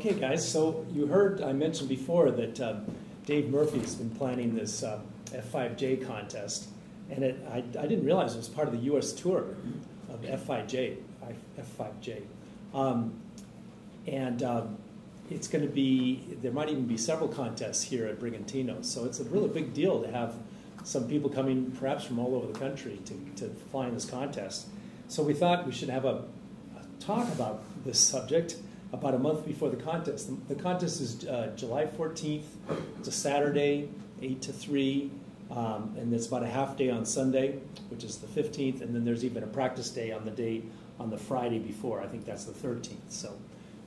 Okay, guys, so you heard, I mentioned before that um, Dave Murphy's been planning this um, F5J contest, and it, I, I didn't realize it was part of the US tour of F5J, F5J. Um, and um, it's going to be, there might even be several contests here at Brigantino, so it's a really big deal to have some people coming perhaps from all over the country to, to fly in this contest. So we thought we should have a, a talk about this subject about a month before the contest. The, the contest is uh, July 14th. It's a Saturday, 8 to 3, um, and it's about a half day on Sunday, which is the 15th, and then there's even a practice day on the day on the Friday before. I think that's the 13th. So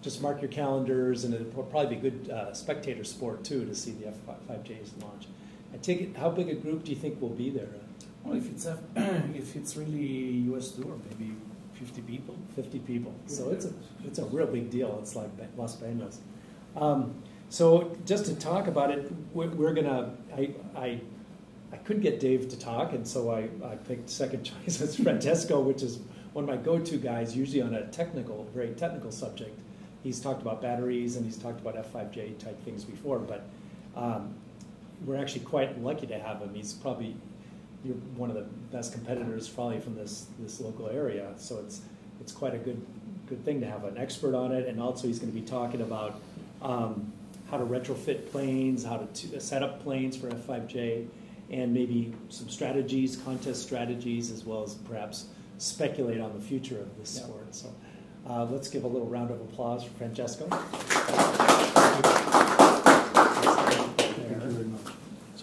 just mark your calendars, and it'll probably be a good uh, spectator sport too to see the F5Js launch. I take it. How big a group do you think will be there? Well, if it's a, if it's really U.S. tour, maybe 50 people. 50 people. So it's a, it's a real big deal. It's like Los Banos. Um, so just to talk about it, we're, we're going to, I, I, I couldn't get Dave to talk, and so I, I picked second choice as Francesco, which is one of my go-to guys, usually on a technical, very technical subject. He's talked about batteries and he's talked about F5J type things before, but um, we're actually quite lucky to have him. He's probably you're one of the best competitors probably from this this local area. So it's it's quite a good good thing to have an expert on it, and also he's going to be talking about um, how to retrofit planes, how to set up planes for F5J, and maybe some strategies, contest strategies, as well as perhaps speculate on the future of this yeah. sport. So uh, let's give a little round of applause for Francesco.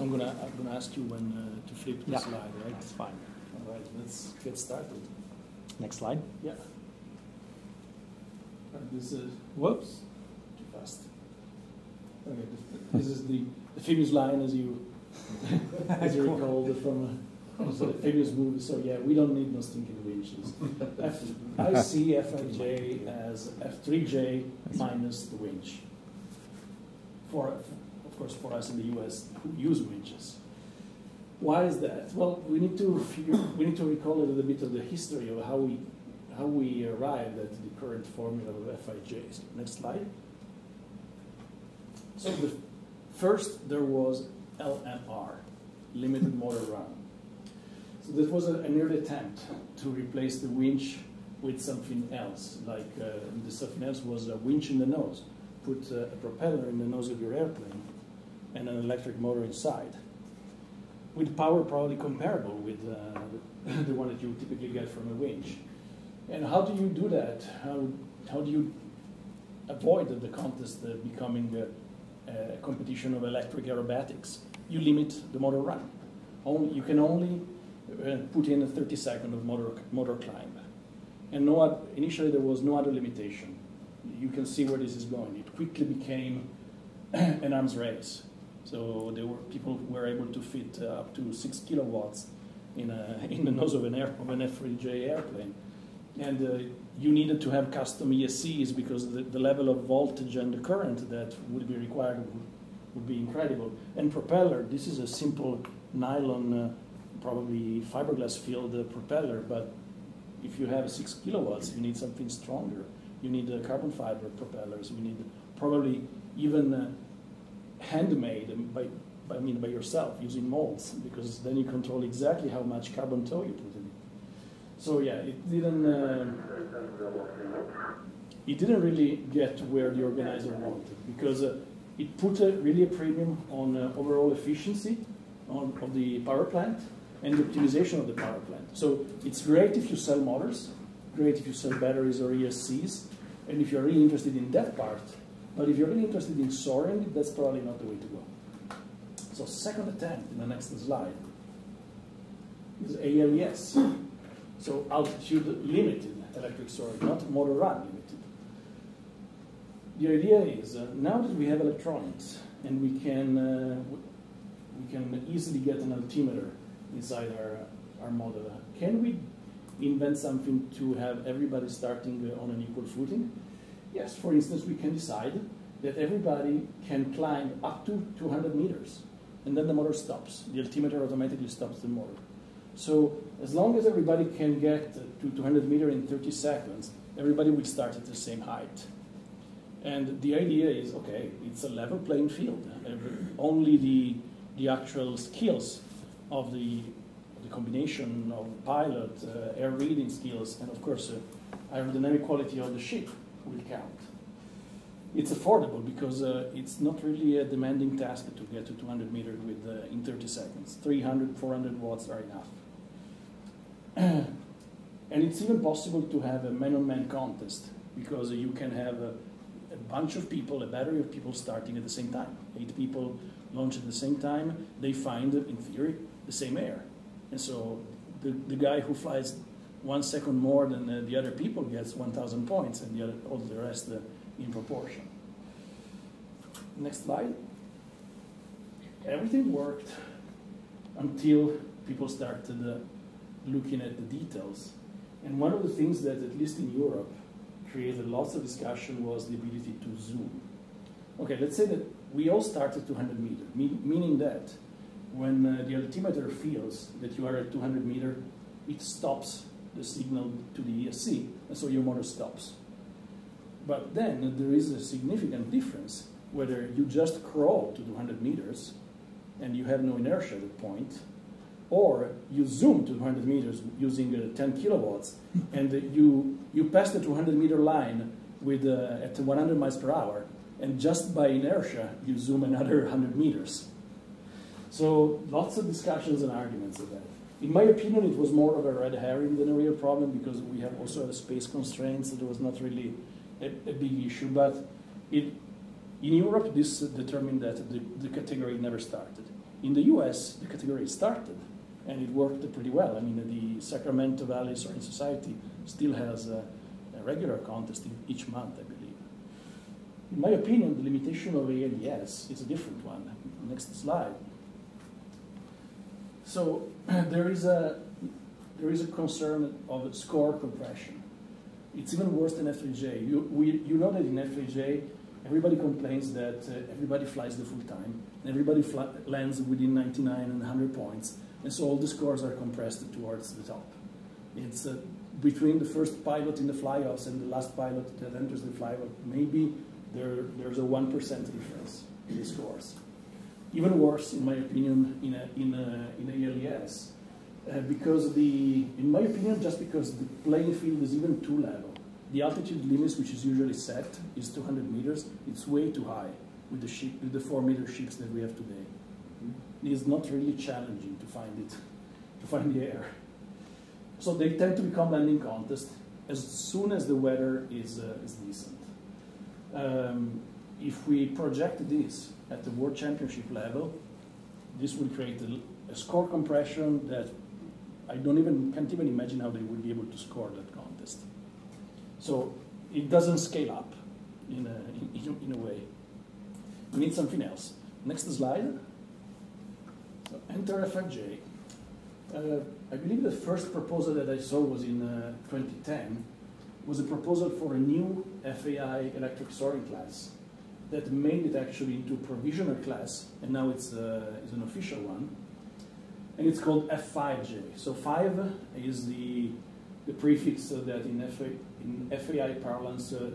So I'm gonna I'm gonna ask you when uh, to flip the yeah. slide, right? That's fine. All right, let's get started. Next slide. Yeah. this is whoops, too fast. Okay, this is the, the famous line as you as you recall from uh, the famous movie. So yeah, we don't need no stinking winches. F, I see F5J as F3J minus the winch. For course, for us in the US who use winches. Why is that? Well, we need to we need to recall a little bit of the history of how we how we arrived at the current formula of F5Js. Next slide. So the first there was LMR, limited motor run. So this was a, an early attempt to replace the winch with something else, like uh, the something else was a winch in the nose. Put uh, a propeller in the nose of your airplane and an electric motor inside, with power probably comparable with uh, the one that you typically get from a winch. And how do you do that? How, how do you avoid the contest becoming a, a, competition of electric aerobatics? You limit the motor run. Only, you can only uh, put in a 30 second of motor, motor climb. And no, initially there was no other limitation. You can see where this is going. It quickly became an arms race. So there were people who were able to fit uh, up to six kilowatts in, a, in the nose of an, air, of an F3J airplane. And uh, you needed to have custom ESCs because the, the, level of voltage and the current that would be required would, would be incredible. And propeller, this is a simple nylon, uh, probably fiberglass filled uh, propeller, but if you have six kilowatts, you need something stronger. You need uh, carbon fiber propellers. You need probably even uh, handmade by, by, I mean, by yourself using molds, because then you control exactly how much carbon tow you put in it. So yeah, it didn't, uh, it didn't really get to where the organizer wanted, because uh, it put a, really a premium on uh, overall efficiency on, of the power plant and the optimization of the power plant. So it's great if you sell motors, great if you sell batteries or ESCs, and if you're really interested in that part, but if you're really interested in soaring, that's probably not the way to go. So second attempt in the next slide is ALES. So altitude limited electric soaring, not motor run limited. The idea is uh, now that we have electronics and we can uh, we can easily get an altimeter inside our our model, can we invent something to have everybody starting uh, on an equal footing? Yes, for instance, we can decide that everybody can climb up to 200 meters, and then the motor stops. The altimeter automatically stops the motor. So as long as everybody can get to 200 meters in 30 seconds, everybody will start at the same height. And the idea is okay, it's a level playing field. Only the, the actual skills of the, the combination of pilot, uh, air reading skills, and of course, uh, aerodynamic quality of the ship will count. It's affordable because uh, it's not really a demanding task to get to 200 meters with, uh, in 30 seconds. 300, 400 watts are enough. and it's even possible to have a man-on-man contest because you can have a, a, bunch of people, a battery of people starting at the same time. Eight people launch at the same time. They find, in theory, the same air. And so the, the guy who flies one second more than uh, the other people gets 1,000 points, and the other, all the rest uh, in proportion. Next slide. Everything worked until people started uh, looking at the details. And one of the things that, at least in Europe, created lots of discussion was the ability to zoom. Okay, let's say that we all start at 200 meter, me meaning that when uh, the altimeter feels that you are at 200 meter, it stops the signal to the ESC, and so your motor stops. But then there is a significant difference whether you just crawl to 200 meters and you have no inertia at that point, or you zoom to 200 meters using uh, 10 kilowatts and uh, you, you pass the 200 meter line with, uh, at 100 miles per hour and just by inertia you zoom another 100 meters. So lots of discussions and arguments of that. In my opinion, it was more of a red herring than a real problem because we have also had space constraints. It was not really a, a big issue, but it, in Europe, this determined that the, the category never started. In the US, the category started, and it worked pretty well. I mean, the Sacramento Valley Soaring Society still has a, a regular contest each month, I believe. In my opinion, the limitation of ALES is a different one. Next slide. So there is a there is a concern of score compression. It's even worse than F3J. You, we, you know that in F3J, everybody complains that uh, everybody flies the full time, and everybody lands within 99 and 100 points, and so all the scores are compressed towards the top. It's uh, between the first pilot in the fly-offs and the last pilot that enters the fly-off, maybe there, there's a 1% difference in the scores. Even worse, in my opinion, in, a, in, a, in ALES, uh, because the, in my opinion, just because the playing field is even too level. The altitude limits, which is usually set, is 200 meters. It's way too high with the, ship, with the four meter ships that we have today. It is not really challenging to find it, to find the air. So they tend to become landing contests as soon as the weather is, uh, is decent. Um, if we project this at the World Championship level, this will create a, a, score compression that I don't even can't even imagine how they would be able to score that contest. So it doesn't scale up in a, in, in a way. We need something else. Next slide. So enter F5J. Uh, I believe the first proposal that I saw was in uh, 2010, was a proposal for a new FAI electric soaring class that made it actually into a provisional class, and now it's, uh, it's an official one. And it's called F5J. So 5 is the, the prefix that in, FA, in FAI parlance uh,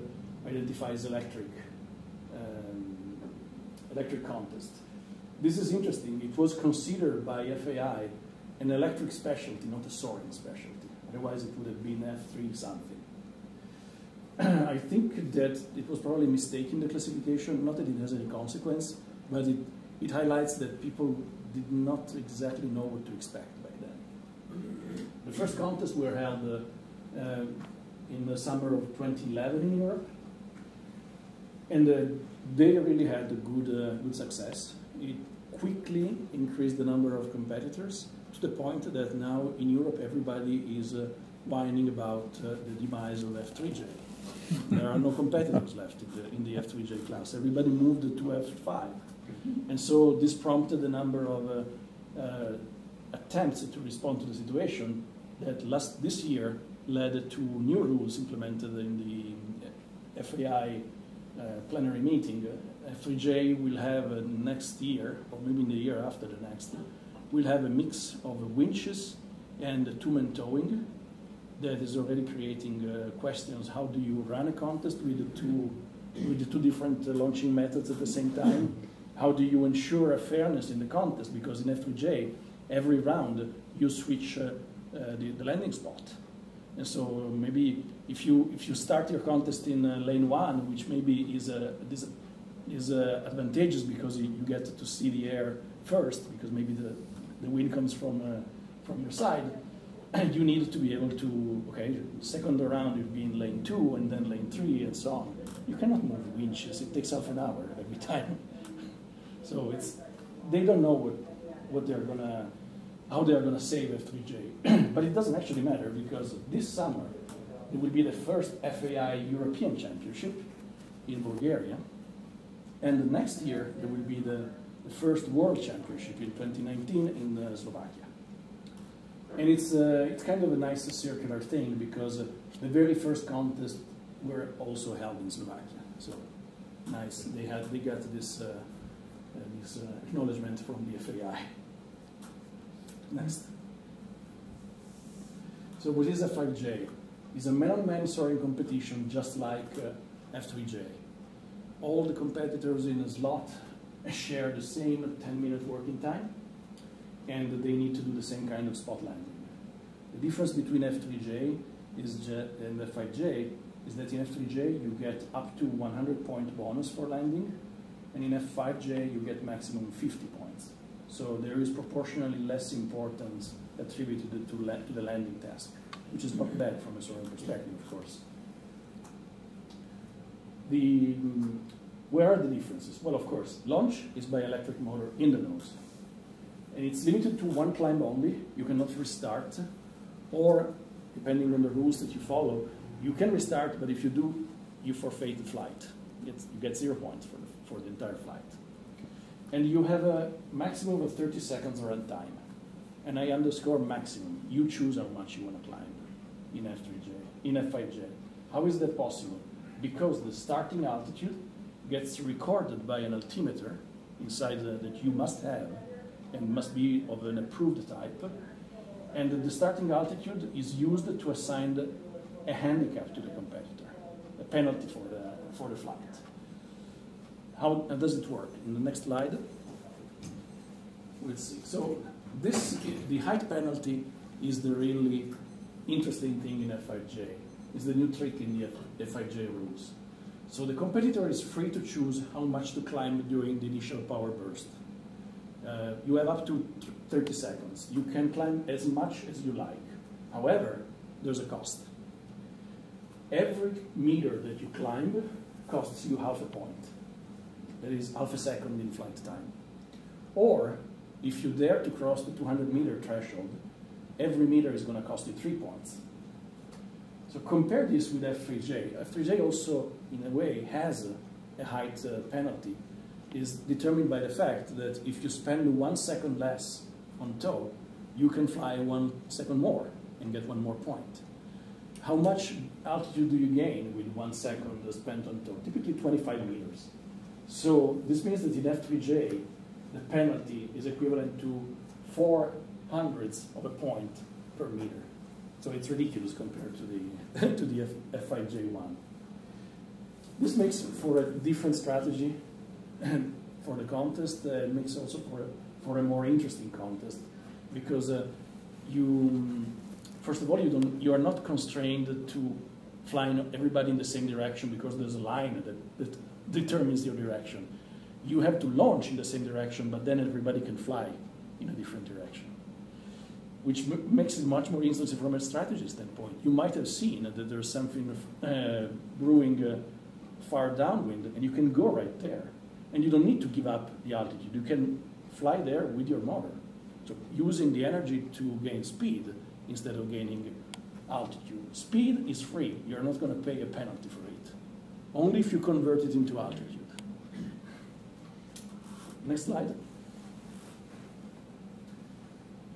identifies electric, um, electric contest. This is interesting. It was considered by FAI an electric specialty, not a soaring specialty. Otherwise, it would have been F3 something. I think that it was probably a mistake in the classification, not that it has any consequence, but it, it highlights that people did not exactly know what to expect back then. The first contests were held uh, uh, in the summer of 2011 in Europe, and uh, they really had a good, uh, good success. It quickly increased the number of competitors to the point that now in Europe everybody is uh, whining about uh, the demise of F3J there are no competitors left in the, in the F3J class. Everybody moved to F5. And so this prompted a number of uh, uh, attempts to respond to the situation that last this year led to new rules implemented in the FAI uh, plenary meeting. F3J will have next year, or maybe in the year after the next, we'll have a mix of winches and two-man towing that is already creating uh, questions. How do you run a contest with the two with the two different uh, launching methods at the same time? How do you ensure a fairness in the contest? Because in F3J, every round you switch uh, uh, the, the, landing spot. And so maybe if you, if you start your contest in uh, lane one, which maybe is, is, is advantageous because you, you, get to see the air first, because maybe the, the wind comes from, from your side, you need to be able to, okay, second round you'll be in lane two and then lane three and so on. You cannot move winches, it takes half an hour every time. so it's, they don't know what, what they're gonna, how they're gonna save F3J. but it doesn't actually matter because this summer it will be the first FAI European Championship in Bulgaria. And the next year there will be the, the first World Championship in 2019 in uh, Slovakia. And it's, uh, it's kind of a nice circular thing because uh, the very first contest were also held in Slovakia. So nice. They had they got this uh, uh this uh, acknowledgement from the FAI. Next. So what is F5J? It's a man-on-man soaring competition just like uh, F3J. All the competitors in a slot share the same 10-minute working time and they need to do the same kind of spot landing. The difference between F3J is and F5J is that in F3J you get up to 100 point bonus for landing, and in F5J you get maximum 50 points. So there is proportionally less importance attributed to, to the landing task, which is not bad from a soaring perspective, of course. The, where are the differences? Well, of course, launch is by electric motor in the nose. And it's limited to one climb only. You cannot restart. Or, depending on the rules that you follow, you can restart, but if you do, you forfeit the flight. You get, zero points for the, for the entire flight. And you have a maximum of 30 seconds run time. And I underscore maximum. You choose how much you want to climb in F3J, in F5J. How is that possible? Because the starting altitude gets recorded by an altimeter inside the, that you must have and must be of an approved type. And the starting altitude is used to assign a handicap to the competitor, a penalty for the, for the flight. How does it work? In the next slide, we'll see. So this, the height penalty is the really interesting thing in F5J. It's the new trick in the F5J rules. So the competitor is free to choose how much to climb during the initial power burst. Uh, you have up to 30 seconds. You can climb as much as you like. However, there's a cost. Every meter that you climb costs you half a point. That is half a second in flight time. Or, if you dare to cross the 200 meter threshold, every meter is going to cost you three points. So compare this with F3J. F3J also, in a way, has a, a height uh, penalty is determined by the fact that if you spend one second less on tow, you can fly one second more and get one more point. How much altitude do you gain with one second spent on tow? Typically 25 meters. So this means that in F3J, the penalty is equivalent to four hundredths of a point per meter. So it's ridiculous compared to the, to the F, F5J1. This makes for a different strategy for the contest uh, makes also for a, for a more interesting contest because uh, you first of all you don't you are not constrained to flying everybody in the same direction because there's a line that, that determines your direction. You have to launch in the same direction, but then everybody can fly in a different direction, which makes it much more interesting from a strategy standpoint. You might have seen that there's something uh, brewing uh, far downwind, and you can go right there. And you don't need to give up the altitude. You can fly there with your motor. So using the energy to gain speed instead of gaining altitude. Speed is free. You're not going to pay a penalty for it. Only if you convert it into altitude. Next slide.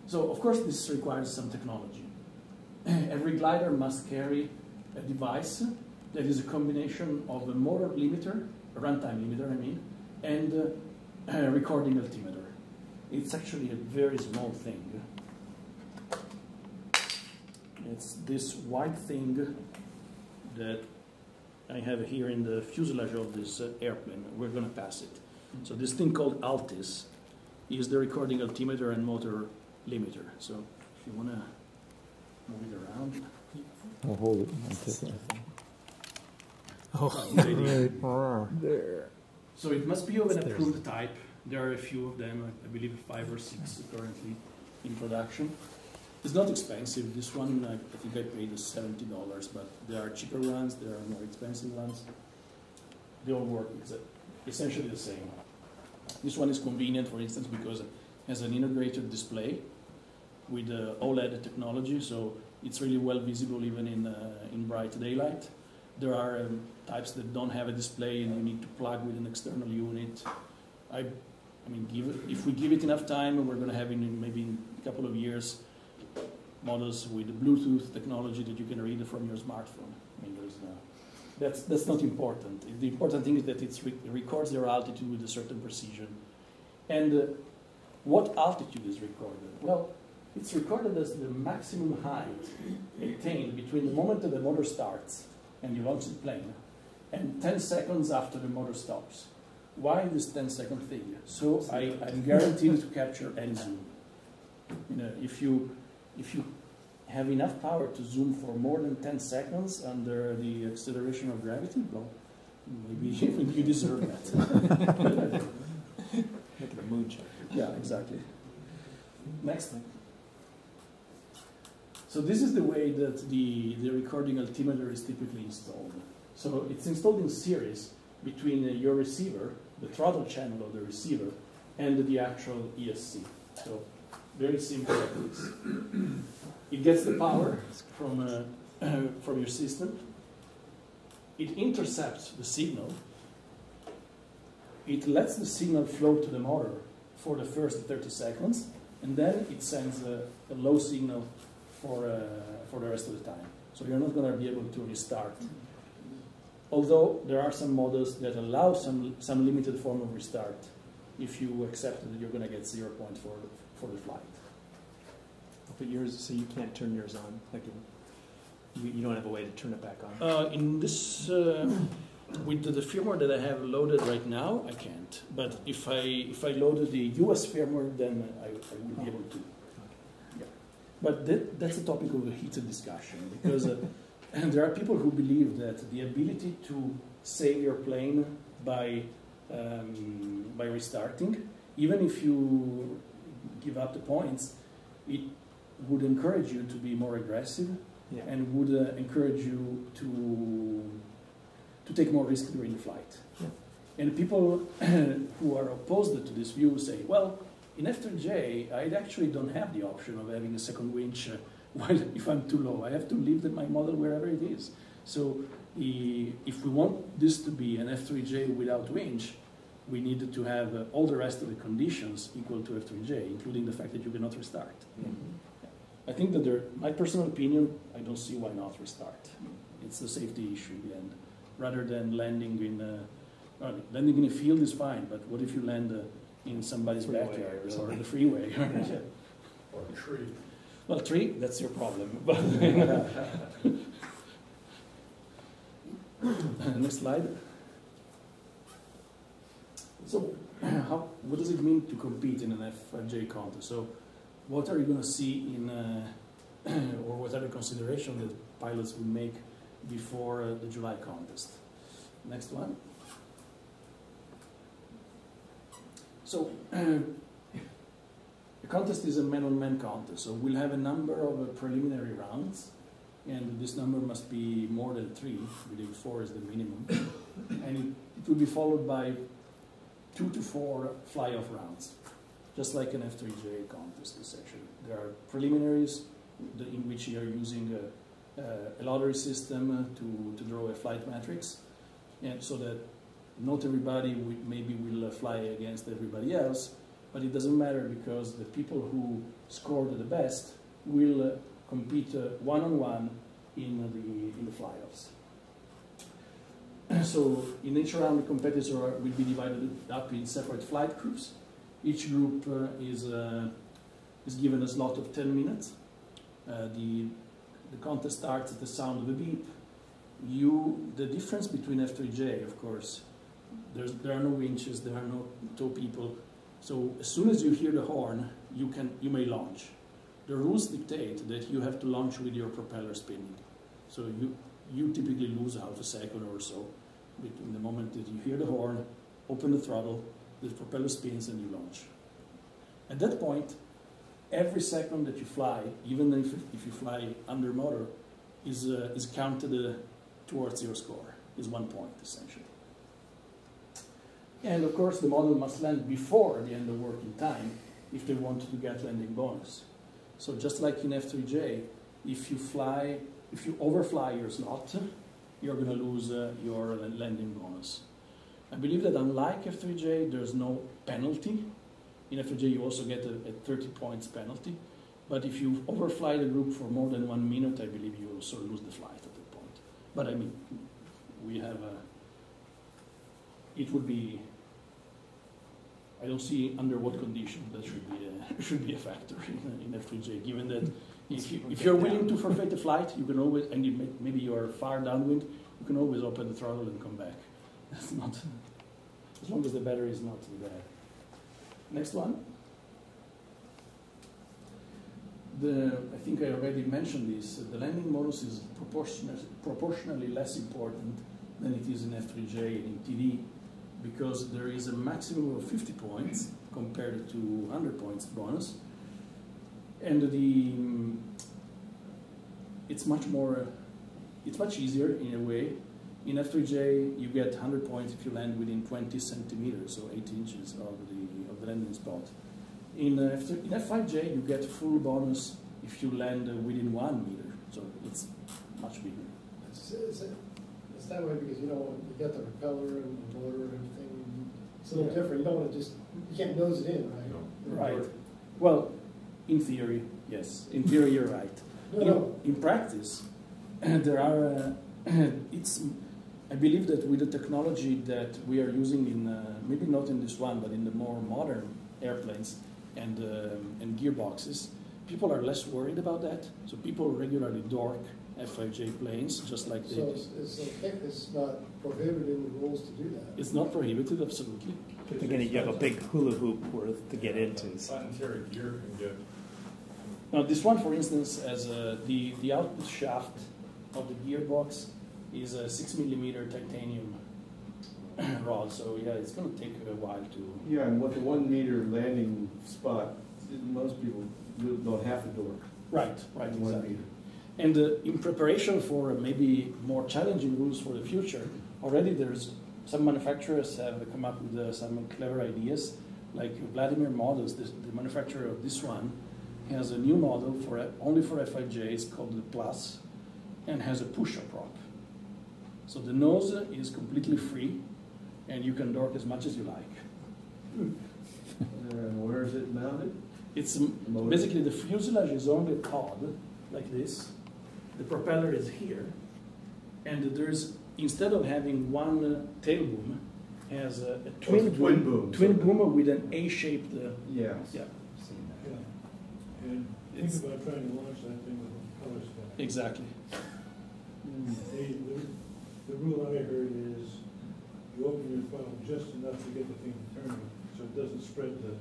So, of course, this requires some technology. Every glider must carry a device that is a combination of a motor limiter, a runtime limiter, I mean, and uh, a recording altimeter. It's actually a very small thing. It's this white thing that I have here in the fuselage of this uh, airplane. We're going to pass it. So this thing called Altis is the recording altimeter and motor limiter. So if you want to move it around. I'll hold it. I'll take it. Oh, There. So it must be of an approved type. There are a few of them, I believe five or six currently in production. It's not expensive. This one, I I think I paid seventy dollars, but there are cheaper ones, there are more expensive ones. They all work essentially the same. This one is convenient, for instance, because it has an integrated display with uh, OLED technology, so it's really well visible even in, uh, in bright daylight. There are um, types that don't have a display and you need to plug with an external unit. I, I mean, give it, if we give it enough time, we're going to have in maybe in a couple of years models with Bluetooth technology that you can read from your smartphone. I mean, there's no, that's that's not important. The important thing is that it re- records your altitude with a certain precision. And uh, what altitude is recorded? Well, it's recorded as the maximum height attained between the moment that the motor starts and you launch the plane and 10 seconds after the motor stops. Why this 10 second thing? So I, I'm guaranteed to capture any zoom. You know, if you if you have enough power to zoom for more than 10 seconds under the acceleration of gravity, well, maybe even you deserve that. Make it a moonshot. yeah, exactly. Next thing. So this is the way that the, the recording altimeter is typically installed. So it's installed in series between uh, your receiver, the throttle channel of the receiver, and the actual ESC. So very simple like this. It gets the power from, uh, from your system. It intercepts the signal. It lets the signal flow to the motor for the first 30 seconds, and then it sends a, a low signal for, uh, for the rest of the time. So you're not going to be able to restart. Although there are some models that allow some, some limited form of restart if you accept that you're going to get zero point for, for the flight. But yours, so you can't turn yours on, like, you, you don't have a way to turn it back on? Uh, in this, uh, with the, the firmware that I have loaded right now, I can't. But if I if I loaded the US firmware, then I, I would be able to. But that, that's a topic of a heated discussion because uh, and there are people who believe that the ability to save your plane by um, by restarting, even if you give up the points, it would encourage you to be more aggressive Yeah. and would uh, encourage you to to take more risk during the flight. Yeah. And people who are opposed to this view say, well, in F3J, I actually don't have the option of having a second winch uh, while if I'm too low. I have to leave the, my model wherever it is. So the, if we want this to be an F3J without winch, we need to have uh, all the rest of the conditions equal to F3J, including the fact that you cannot restart. I think that there, my personal opinion, I don't see why not restart. It's a safety issue in the end, rather than landing in a, well, landing in a field is fine, but what if you land uh, in somebody's Freeway backyard or something. the freeway? Or a tree. well, tree, that's your problem. Next slide. So, how, what does it mean to compete in an FJ contest? So, what are you going to see in, uh, or what are the considerations that pilots will make before uh, the July contest? Next one. So, the contest is a man-on-man contest, so we'll have a number of uh, preliminary rounds, and this number must be more than three. I believe four is the minimum, and it, it will be followed by two to four fly-off rounds, just like an F3J contest. Essentially, there are preliminaries in which you are using a, a lottery system uh, to to draw a flight matrix, and so that not everybody will, maybe will uh, fly against everybody else, but it doesn't matter because the people who scored the best will uh, compete uh, one-on-one in the in the fly-offs. So in each round, the competitors will be divided up in separate flight groups. Each group is is given a slot of 10 minutes. The the contest starts at the sound of a beep, you the difference between F3J, of course, there's, there are no winches, there are no tow people. So as soon as you hear the horn, you can you may launch. The rules dictate that you have to launch with your propeller spinning. So you you typically lose half a second or so between the moment that you hear the horn, open the throttle, the propeller spins, and you launch. At that point, every second that you fly, even if, if you fly under motor, is, uh, is counted uh, towards your score, is one point essentially. And of course, the model must land before the end of working time if they want to get landing bonus. So just like in F3J, if you fly, if you overfly your slot, you're going to lose uh, your landing bonus. I believe that unlike F3J, there's no penalty. In F3J, you also get a, a 30 points penalty. But if you overfly the group for more than one minute, I believe you also lose the flight at that point. But I mean, we have a, it would be, I don't see under what condition that should be uh, a, should be a factor in, uh, in F3J, given that if, you, if you're willing to forfeit the flight, you can always, and you may, maybe you're far downwind, you can always open the throttle and come back. That's not, as long as the battery is not bad. Next one. The, I think I already mentioned this. Uh, the landing bonus is proportionally less important than it is in F3J and in TD because there is a maximum of 50 points compared to 100 points bonus. And the, it's much more, it's much easier in a way. In F3J, you get 100 points if you land within 20 centimeters, so 8 inches of the, of the landing spot. In, uh, F in F5J, you get full bonus if you land uh, within one meter, so it's much bigger. That way because, you know, you got the propeller and the motor and everything. It's a little Yeah. different. You don't want to just, you can't nose it in, right? Right. Well, in theory, yes. In theory, you're right. No, in, no. in practice, there are. Uh, it's. I believe that with the technology that we are using in, uh, maybe not in this one, but in the more modern airplanes and um, and gearboxes, people are less worried about that. So people regularly dork F5J planes, just like they. So it's, it's, okay, it's not prohibited in the rules to do that. It's not prohibited, absolutely. But again, you have a big hula hoop worth to get into. so- Planetary gear can get Now, this one, for instance, as uh, the, the output shaft of the gearbox is a six millimeter titanium rod, so yeah, it's going to take a while to. Yeah, and with the one meter landing spot, most people don't have to dork. Right, right, One meter. And uh, in preparation for maybe more challenging rules for the future, already there's some manufacturers have come up with uh, some clever ideas. Like Vladimir Models, the, the manufacturer of this one, has a new model for only for F5J. It's called the Plus, and has a pusher prop. So the nose is completely free, and you can dork as much as you like. And where is it mounted? It's basically the fuselage is on the pod, like this. The propeller is here, and there's instead of having one uh, tail boom, has a, a twin, Oh, it's a twin boom. twin boom with an A-shaped. Uh, Yeah. yeah, Yeah. And It's- think about trying to launch that thing with a color stack. exactly. They, the, the rule I heard is you open your throttle just enough to get the thing turning, so it doesn't spread the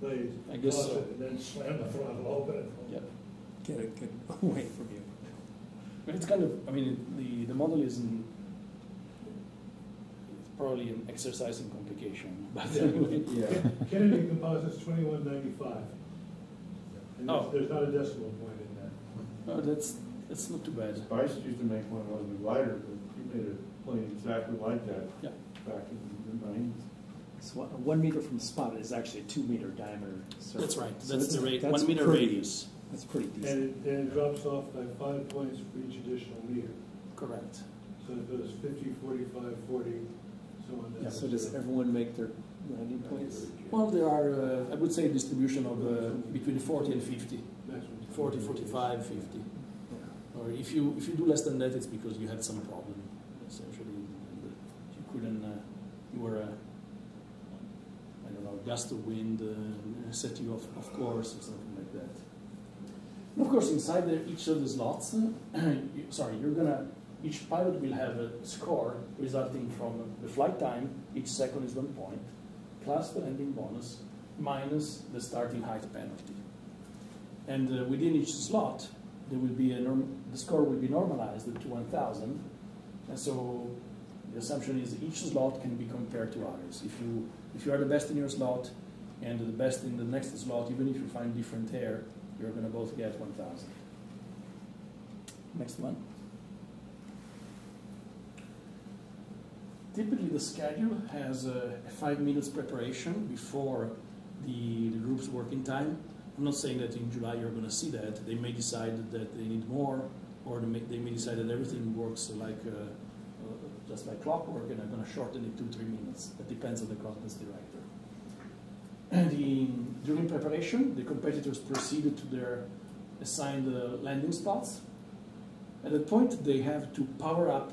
blades. I guess so. it And then slam the throttle open. Yeah. Get it get away from you. But it's kind of. I mean, the the model is in. It's probably an exercise in complication, but Yeah. anyway. Yeah. Kennedy Composites twenty-one ninety-five. And Oh. there's, there's not a decimal point in that. No, that's that's not too bad. Spice used to make one of those lighter, but he made a plane exactly like that Yeah. back in the nineties. So one- one meter from the spot is actually a two meter diameter circle. That's right. So That's the it's- rate. that's One meter pretty- radius. That's pretty And it, and it drops off by five points for each additional meter. Correct. So it goes 50, 45, 40, so on. Yeah, down. so does everyone make their landing points? Well, there are, uh, I would say, distribution of uh, between 40 and 50. Maximum. 40, 45, 50. Yeah. Or if you if you do less than that, it's because you had some problem, essentially. and, uh, You couldn't, uh, you were, uh, I don't know, gust of wind uh, set you off, of course, or something like that. And of course, inside each of the slots, you- sorry, you're gonna Each pilot will have a score resulting from the flight time, each second is one point, plus the landing bonus, minus the starting height penalty. And uh, within each slot, there will be a the score will be normalized to 1,000. And so the assumption is each slot can be compared to others. If you, if you are the best in your slot and the best in the next slot, even if you find different air, you're going to both get 1,000. Next one. Typically, the schedule has a five minutes preparation before the, the group's working time. I'm not saying that in July you're going to see that. They may decide that they need more, or they may, they may decide that everything works like uh, uh, just like clockwork, and I'm going to shorten it to three minutes. That depends on the conference director. The, during preparation, the competitors proceeded to their assigned uh, landing spots. At that point, they have to power up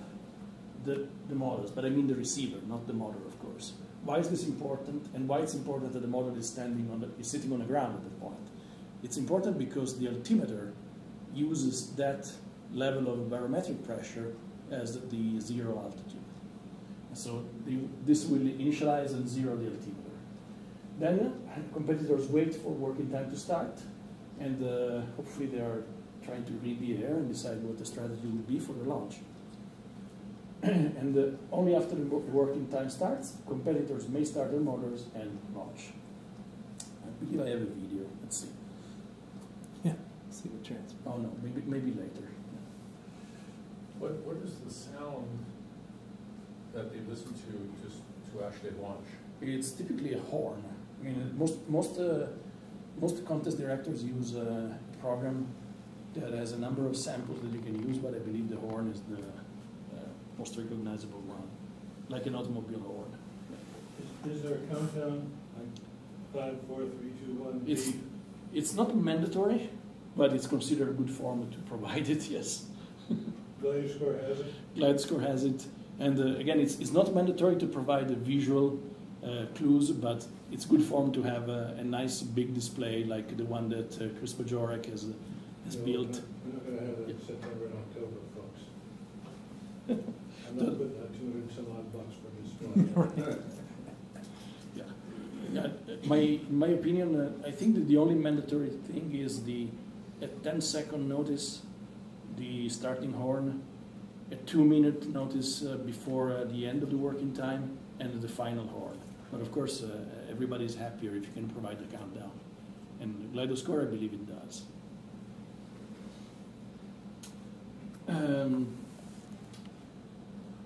the, the models, but I mean the receiver, not the motor, of course. Why is this important, and why it's important that the model is standing on the, is sitting on the ground at that point? It's important because the altimeter uses that level of barometric pressure as the zero altitude. So the, this will initialize and zero the altimeter. Then uh, competitors wait for working time to start, and uh, hopefully they are trying to read the air and decide what the strategy will be for the launch. and uh, only after the working time starts, competitors may start their motors and launch. I believe I have a video. Let's see. Yeah, see the chance. Oh no, maybe maybe later. What, what is the sound that they listen to just to actually launch? It's typically a horn. I mean, most most uh, most contest directors use a program that has a number of samples that you can use, but I believe the horn is the uh, most recognizable one, like an automobile horn. Is, is there a countdown, like five, four, three, two, one, It's beep? it's not mandatory, but it's considered a good form to provide it. Yes. Gladiator score has it? GliderScore has it. And uh, again, it's, it's not mandatory to provide the visual uh, clues, but it's good form to have a, a nice big display like the one that uh, Chris Bajorek has, has No, built. We're not gonna have that in September and October, folks. I'm not putting out 200 some odd bucks for this one. Yeah. Yeah, my, in my opinion, uh, I think that the only mandatory thing is the at 10 second notice, the starting horn, a two minute notice uh, before uh, the end of the working time, and the final horn. But of course, uh, everybody's happier if you can provide the countdown. And GliderScore, I believe it does. Um,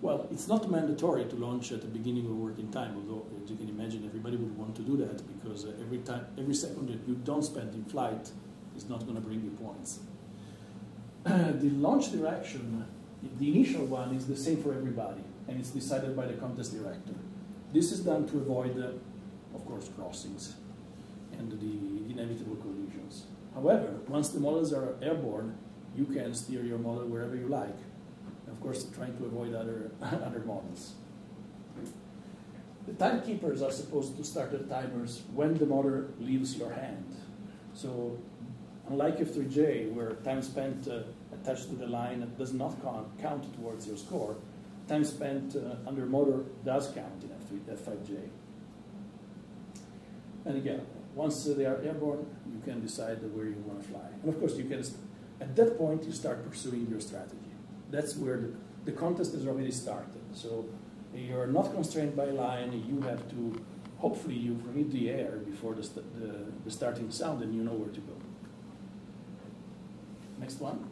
well, it's not mandatory to launch at the beginning of working time, although, as you can imagine, everybody would want to do that because uh, every time, every second that you don't spend in flight is not going to bring you points. the launch direction, the initial one, is the same for everybody, and it's decided by the contest director. This is done to avoid, of course, crossings and the inevitable collisions. However, once the models are airborne, you can steer your model wherever you like. Of course, trying to avoid other, other models. The timekeepers are supposed to start the timers when the motor leaves your hand. So, unlike F3J, where time spent uh, attached to the line does not count towards your score, time spent uh, under motor does count in F3, F5J. And again, once they are airborne, you can decide where you want to fly. And of course, you can, at that point, you start pursuing your strategy. That's where the, the contest has already started. So you're not constrained by line. You have to, hopefully, you've read the air before the, st the, the starting sound and you know where to go. Next one.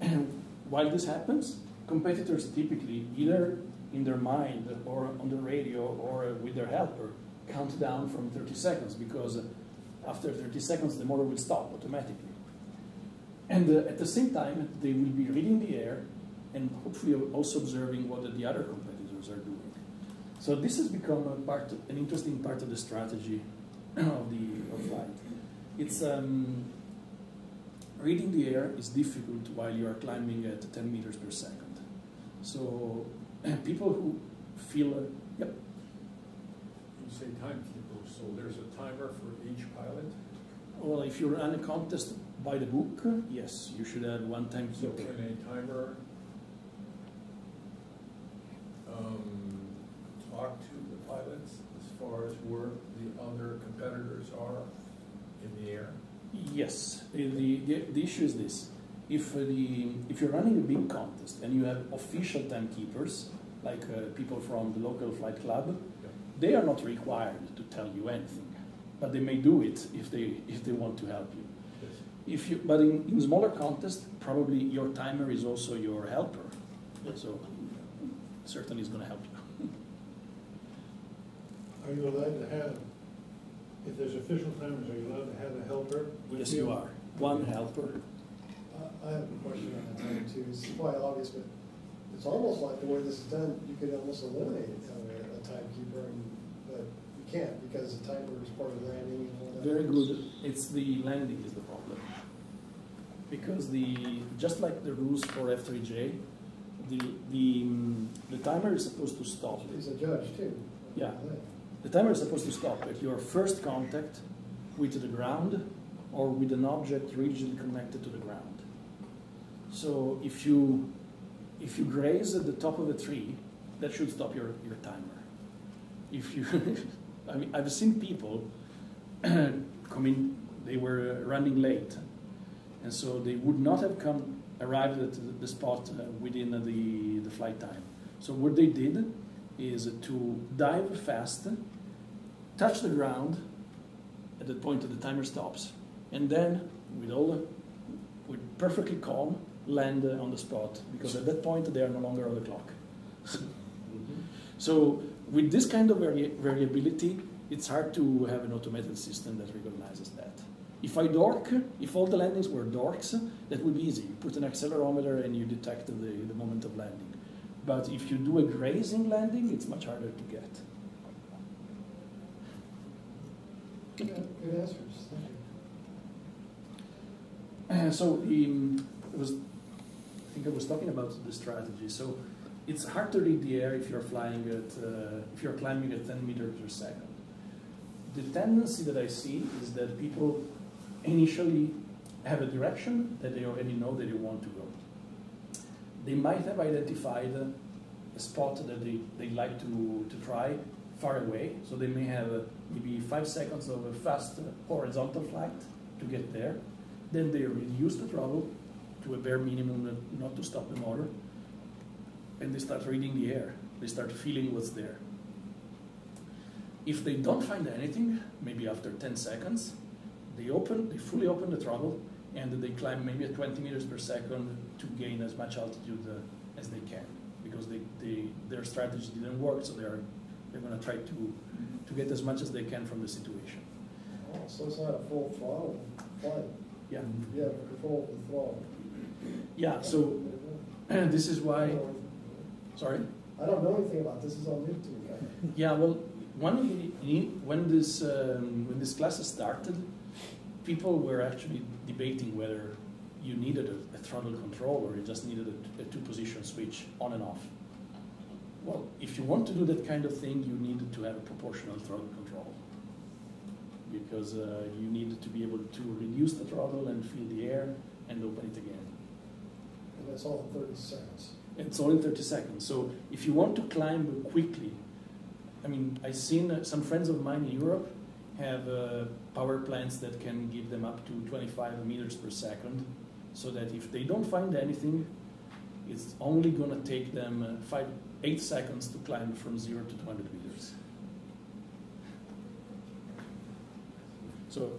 While this happens, competitors typically, either in their mind or on the radio or with their helper, count down from 30 seconds because after 30 seconds the motor will stop automatically. And uh, at the same time, they will be reading the air and hopefully also observing what the other competitors are doing. So this has become a part, an interesting part of the strategy of the of flight. It's um, reading the air is difficult while you are climbing at 10 meters per second. So people who feel, uh, yep. You say timekeeper, so there's a timer for each pilot? Well, if you run a contest by the book, yes, you should have one time So can a timer um, talk to the pilots as far as where the other competitors are in the air? Yes, the, the, the issue is this. If, the, if you're running a big contest and you have official timekeepers, like uh, people from the local flight club, they are not required to tell you anything, but they may do it if they, if they want to help you. If you, but in, in smaller contests, probably your timer is also your helper, so certainly it's going to help you. Are you allowed to have, if there's official timers, are you allowed to have a helper? with Yes, you are. One helper. I- I have a question on that time too, it's quite obvious, but it's almost like the way this is done, you could almost eliminate a, a timekeeper, and, but you can't, because the timer is part of the landing and all that. Very good. It's the landing is the problem. Because the just like the rules for F3J, the the mm, the timer is supposed to stop. He's a judge too. Yeah. The timer is supposed to stop at your first contact with the ground or with an object rigidly connected to the ground. So if you if you graze at the top of a tree, that should stop your, your timer. If you, I mean, I've seen people come in, they were running late, and so they would not have come arrived at the, spot uh, within the, the flight time. So what they did is to dive fast, touch the ground at the point that the timer stops, and then with all the, with perfectly calm land on the spot because at that point they are no longer on the clock. Mm-hmm. so with this kind of vari- variability, it's hard to have an automated system that recognizes that. If I dork, if all the landings were dorks, that would be easy. You put an accelerometer and you detect the, the moment of landing. But if you do a grazing landing, it's much harder to get. Good good answers, thank you. Uh, so um, it was, I think I was talking about the strategy. So it's hard to read the air if you're flying at, uh, if you're climbing at 10 meters per second. The tendency that I see is that people initially have a direction that they already know that they want to go. They might have identified a, spot that they, they like to, to try far away. So they may have uh, maybe five seconds of a fast horizontal flight to get there. Then they reduce the throttle to a bare minimum not to stop the motor. And they start reading the air. They start feeling what's there. If they don't find anything, maybe after 10 seconds, they open, they fully open the throttle, and they climb maybe at 20 meters per second to gain as much altitude uh, as they can, because they, they, their strategy didn't work, so they're, they're going to try to, to get as much as they can from the situation. Oh, so it's not a full throttle flight, Yeah, you have control of the throttle. yeah. So this is why. Sorry. I don't know anything about this, is all new to me. Yeah, well, when, when this um, when this classes started, people were actually debating whether you needed a, a throttle control or you just needed a, a two-position switch on and off. Well, if you want to do that kind of thing, you need to have a proportional throttle control because uh, you need to be able to reduce the throttle and feel the air and open it again. And that's all in thirty seconds. It's all in 30 seconds. So if you want to climb quickly, I mean, I've seen uh, some friends of mine in Europe have uh, power plants that can give them up to 25 meters per second, so that if they don't find anything, it's only going to take them uh, five, eight seconds to climb from zero to 200 meters. So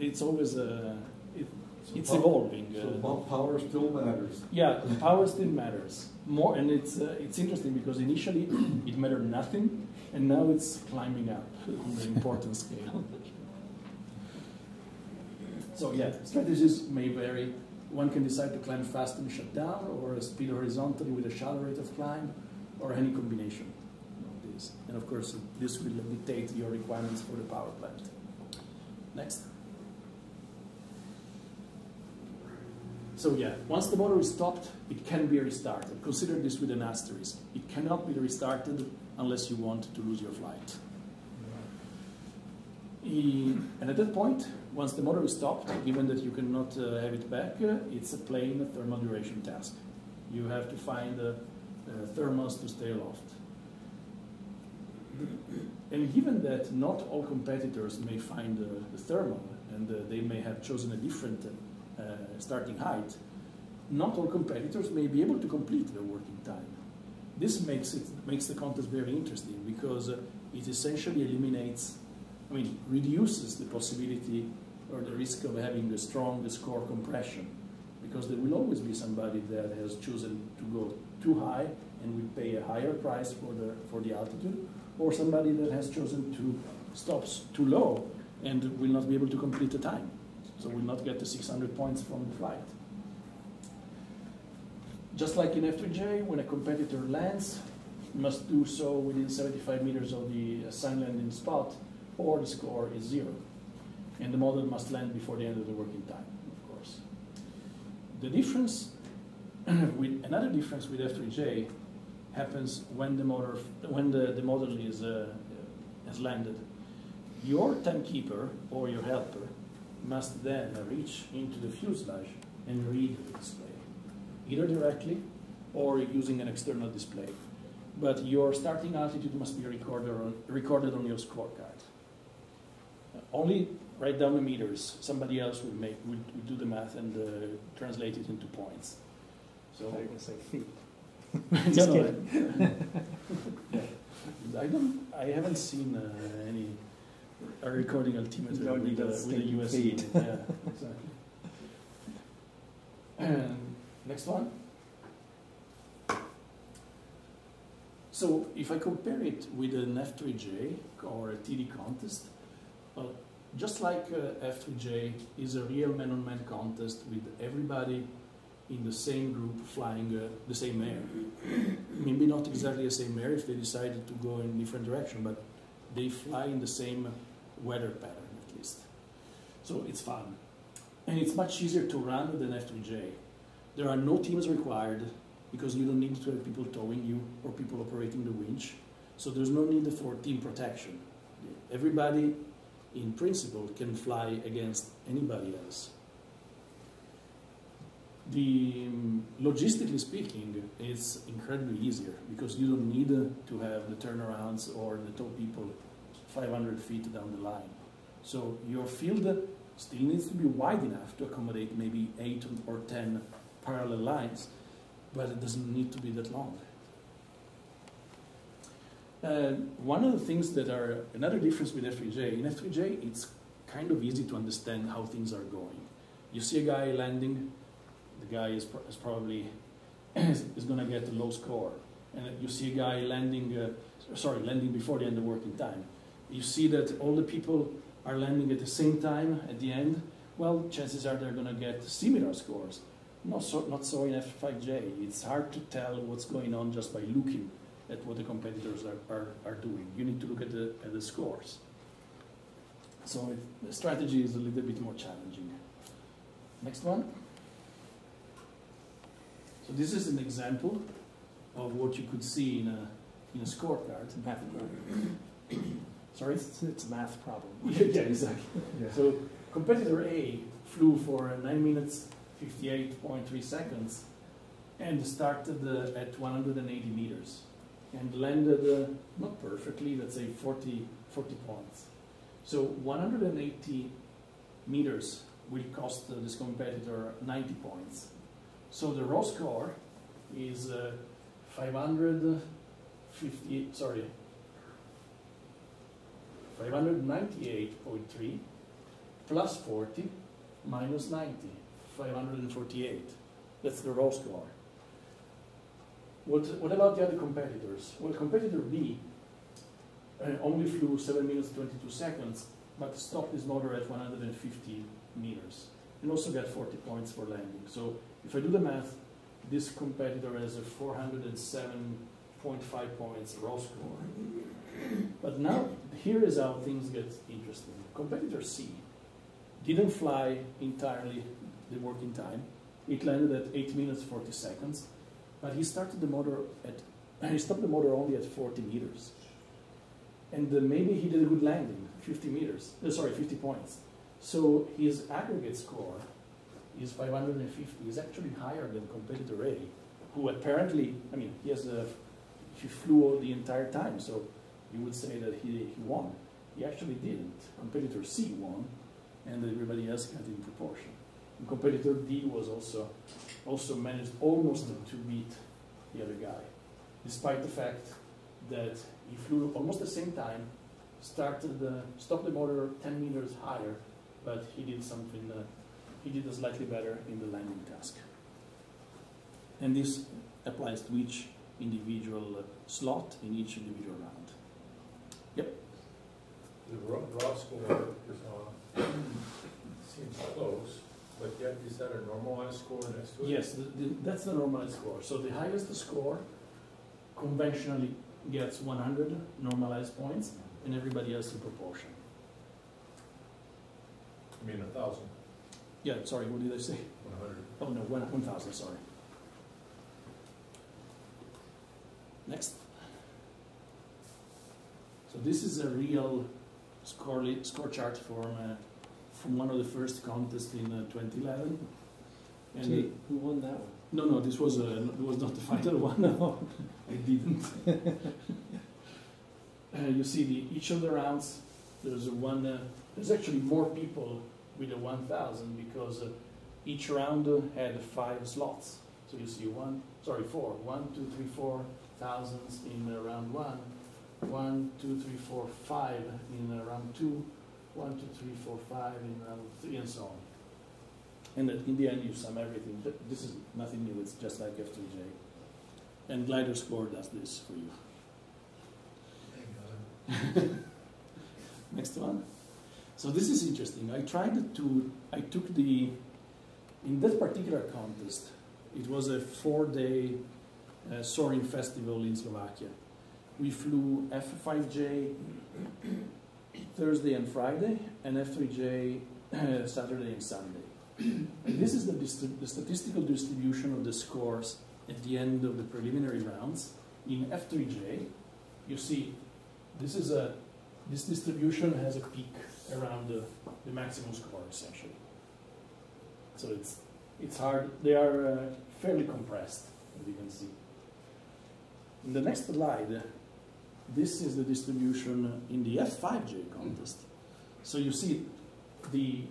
it's always uh, it, it's pow- evolving. So uh, power still matters. yeah, power still matters more, and it's uh, it's interesting because initially it mattered nothing, and now it's climbing up on the importance scale. So yeah, strategies may vary. One can decide to climb fast and shut down, or speed horizontally with a shallow rate of climb, or any combination of these. And of course, this will dictate your requirements for the power plant. Next. So yeah, once the motor is stopped, it can be restarted. Consider this with an asterisk. It cannot be restarted unless you want to lose your flight. And at that point, Once the motor is stopped, given that you cannot uh, have it back, uh, it's a plain thermal duration task. You have to find uh, thermals to stay aloft. And given that not all competitors may find uh, the thermal and uh, they may have chosen a different uh, starting height, not all competitors may be able to complete their working time. This makes it makes the contest very interesting because uh, it essentially eliminates, I mean, reduces the possibility or the risk of having a strong score compression because there will always be somebody that has chosen to go too high and will pay a higher price for the for the altitude, or somebody that has chosen to stop too low and will not be able to complete the time, so will not get the 600 points from the flight. Just like in F3J, when a competitor lands, must do so within 75 meters of the assigned landing spot, or the score is zero. And the model must land before the end of the working time, of course. The difference with another difference with F3J happens when the motor when the, the model is uh, has landed. Your timekeeper or your helper must then reach into the fuselage and read the display, either directly or using an external display. But your starting altitude must be recorded on, recorded on your scorecard. Only write down the meters. Somebody else would make will, will do the math and uh, translate it into points. So So you're say feet. Just No, no. Yeah. I don't. I haven't seen uh, any a recording altimeter don't with, uh, with a USB. feet. Yeah, exactly. And next one. So if I compare it with an F3J or a TD contest, well, just like uh, F3J is a real man-on-man contest with everybody in the same group flying uh, the same air. Maybe not exactly the same air if they decided to go in different direction, but they fly in the same weather pattern at least. So it's fun. And it's much easier to run than F3J. There are no teams required because you don't need to have people towing you or people operating the winch. So there's no need for team protection. Everybody, in principle, can fly against anybody else. The um, logistically speaking, it's incredibly easier because you don't need to have the turnarounds or the tow people 500 feet down the line. So your field still needs to be wide enough to accommodate maybe eight or 10 parallel lines, but it doesn't need to be that long. Uh, one of the things that are another difference with F3J, in F3J, it's kind of easy to understand how things are going. You see a guy landing, the guy is, is probably is, is going to get a low score. And you see a guy landing, uh, sorry, landing before the end of working time. You see that all the people are landing at the same time at the end. Well, chances are they're going to get similar scores. Not so, not so in F5J. It's hard to tell what's going on just by looking at what the competitors are, are, are doing. You need to look at the, at the scores. So it, the strategy is a little bit more challenging. Next one. So this is an example of what you could see in a, in a scorecard. A math problem. Sorry? It's, it's a math problem. yeah, exactly. Yeah. So competitor A flew for 9 minutes 58.3 seconds and started uh, at 180 meters and landed uh, not perfectly, let's say 40, 40 points. So 180 meters will cost uh, this competitor 90 points. So the raw score is uh, 550, sorry, 598.3 plus 40 minus 90, 548. That's the raw score. What, what about the other competitors? Well, competitor B uh, only flew 7 minutes 22 seconds, but stopped his motor at 150 meters and also got 40 points for landing. So if I do the math, this competitor has a 407.5 points raw score. But now, here is how things get interesting. Competitor C didn't fly entirely the working time. It landed at 8 minutes 40 seconds, but he started the motor at, he stopped the motor only at 40 meters. And maybe he did a good landing, 50 meters, sorry, 50 points. So his aggregate score is 550, is actually higher than competitor A, who apparently, I mean, he has a, he flew the entire time, so you would say that he, he won. He actually didn't. Competitor C won, and everybody else got in proportion. And competitor D was also, also managed almost to beat the other guy, despite the fact that he flew almost the same time, started the, stopped the motor 10 meters higher, but he did something, uh, he did slightly better in the landing task. And this applies to each individual uh, slot in each individual round. Yep. The raw, score is on, seems close, but yet is that a normalized score next to it? Yes, the, the, that's the normalized score. So the highest score conventionally gets 100 normalized points, and everybody else in proportion. I mean, a thousand, Yeah, sorry, what did I say? one hundred. Oh, no, one, 1,000, sorry. Next. So this is a real score, score chart from, uh, from one of the first contests in uh, 2011. And Gee, who won that one? no, no, this was, uh, it was not the final one. No, I didn't. uh, you see, the, each of the rounds, there's a one. Uh, there's actually more people with a 1,000 because uh, each round uh, had five slots. So you see one, sorry, four. One, two, three, four thousands in uh, round one. One, two, three, four, five in uh, round two. One, two, three, four, five in round three, and so on. And that in the end, you sum everything. Th- This is nothing new. It's just like F3J. And GliderScore does this for you. Next one. So this is interesting. I tried to, I took the, in that particular contest, it was a four-day uh, soaring festival in Slovakia. We flew F5J Thursday and Friday, and F3J uh, Saturday and Sunday. And this is the, the statistical distribution of the scores at the end of the preliminary rounds. In F3J, you see this is a this distribution has a peak around the, the maximum score essentially. So it's it's hard. They are uh, fairly compressed, as you can see. In the next slide, this is the distribution in the F5J contest. So you see, the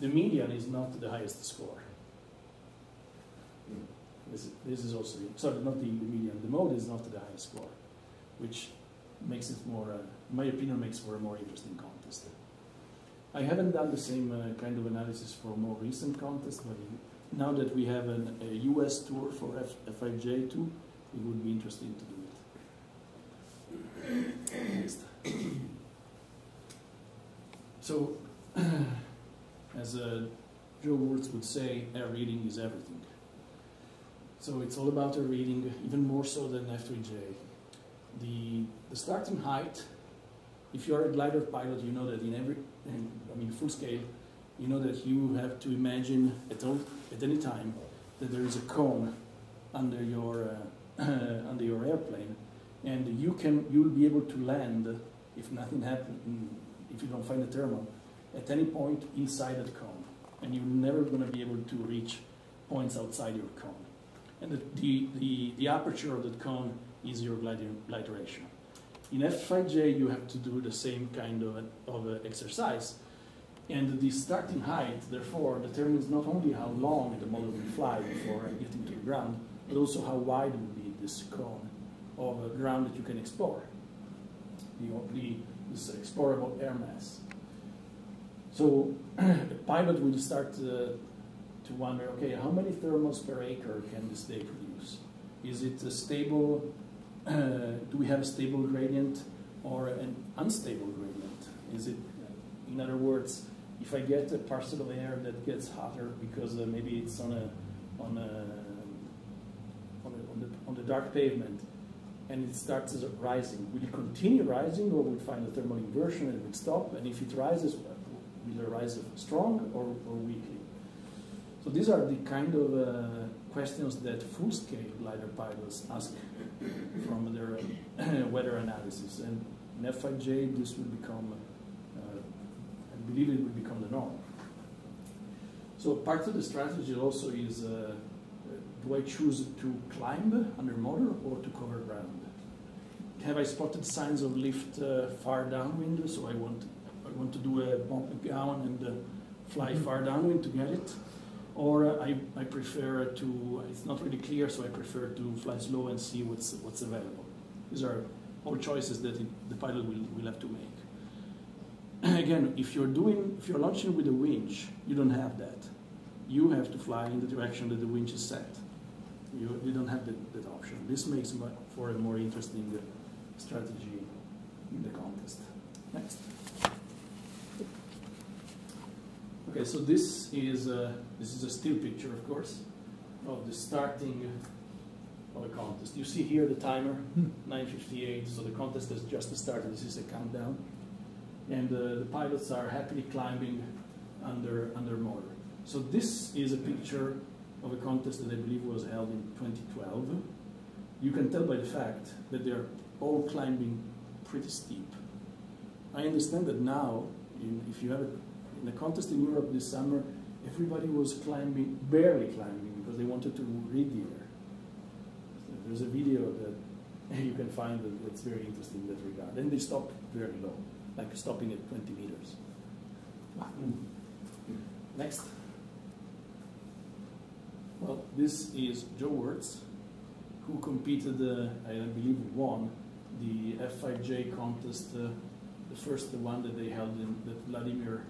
the median is not the highest score. This, this is also sorry, not the, the median. The mode is not the highest score, which makes it more, uh, my opinion, makes for a more interesting contest. I haven't done the same uh, kind of analysis for more recent contests, but now that we have an, a US tour for F, F5J2, it would be interesting to. So, as uh, Joe Wurts would say, air reading is everything. So it's all about air reading, even more so than F3J. The, the starting height, if you're a glider pilot, you know that in every, I mean full scale, you know that you have to imagine at, all, at any time that there is a cone under your, uh, under your airplane, and you can, you'll be able to land if nothing happens, if you don't find a thermal, at any point inside that cone, and you're never going to be able to reach points outside your cone. And the, the, the, the aperture of the cone is your glide, glide ratio. In F5J, you have to do the same kind of, of uh, exercise. And the starting height, therefore, determines not only how long the model will fly before getting to the ground, but also how wide will be this cone of uh, ground that you can explore, the, the, this explorable air mass. So the pilot will start uh, to wonder, okay, how many thermals per acre can this day produce? Is it a stable, uh, do we have a stable gradient or an unstable gradient? Is it, in other words, if I get a parcel of air that gets hotter because uh, maybe it's on a, on a, on, a, on, the, on the dark pavement, and it starts rising, will it continue rising or will it find a thermal inversion and it will stop? And if it rises, will it rise strong or, or weakly? So these are the kind of uh, questions that full-scale glider pilots ask from their uh, weather analysis. And in F5J, this will become, uh, I believe it will become the norm. So part of the strategy also is, uh, do I choose to climb under motor or to cover ground? Have I spotted signs of lift uh, far downwind? So I want, I want to do a bump down and uh, fly far downwind to get it. Or uh, I, I prefer to, it's not really clear, so I prefer to fly slow and see what's, what's available. These are all choices that it, the pilot will, will have to make. Again, if you're doing, if you're launching with a winch, you don't have that. You have to fly in the direction that the winch is set. You, you don't have that, that option. This makes for a more interesting uh, strategy in the contest. Next. Okay, so this is a, this is a still picture, of course, of the starting of a contest. You see here the timer, 9:58. So the contest has just started. This is a countdown, and uh, the pilots are happily climbing under under motor. So this is a picture of a contest that I believe was held in 2012. You can tell by the fact that they're all climbing pretty steep. I understand that now, in, if you have a, in contest in Europe this summer, everybody was climbing, barely climbing, because they wanted to read the air. So there's a video that you can find that, that's very interesting in that regard. And they stopped very low, like stopping at 20 meters. Next. Well, this is Joe Wurts, who competed, uh, I believe won, the F5J contest, uh, the first one that they held in, that Vladimir,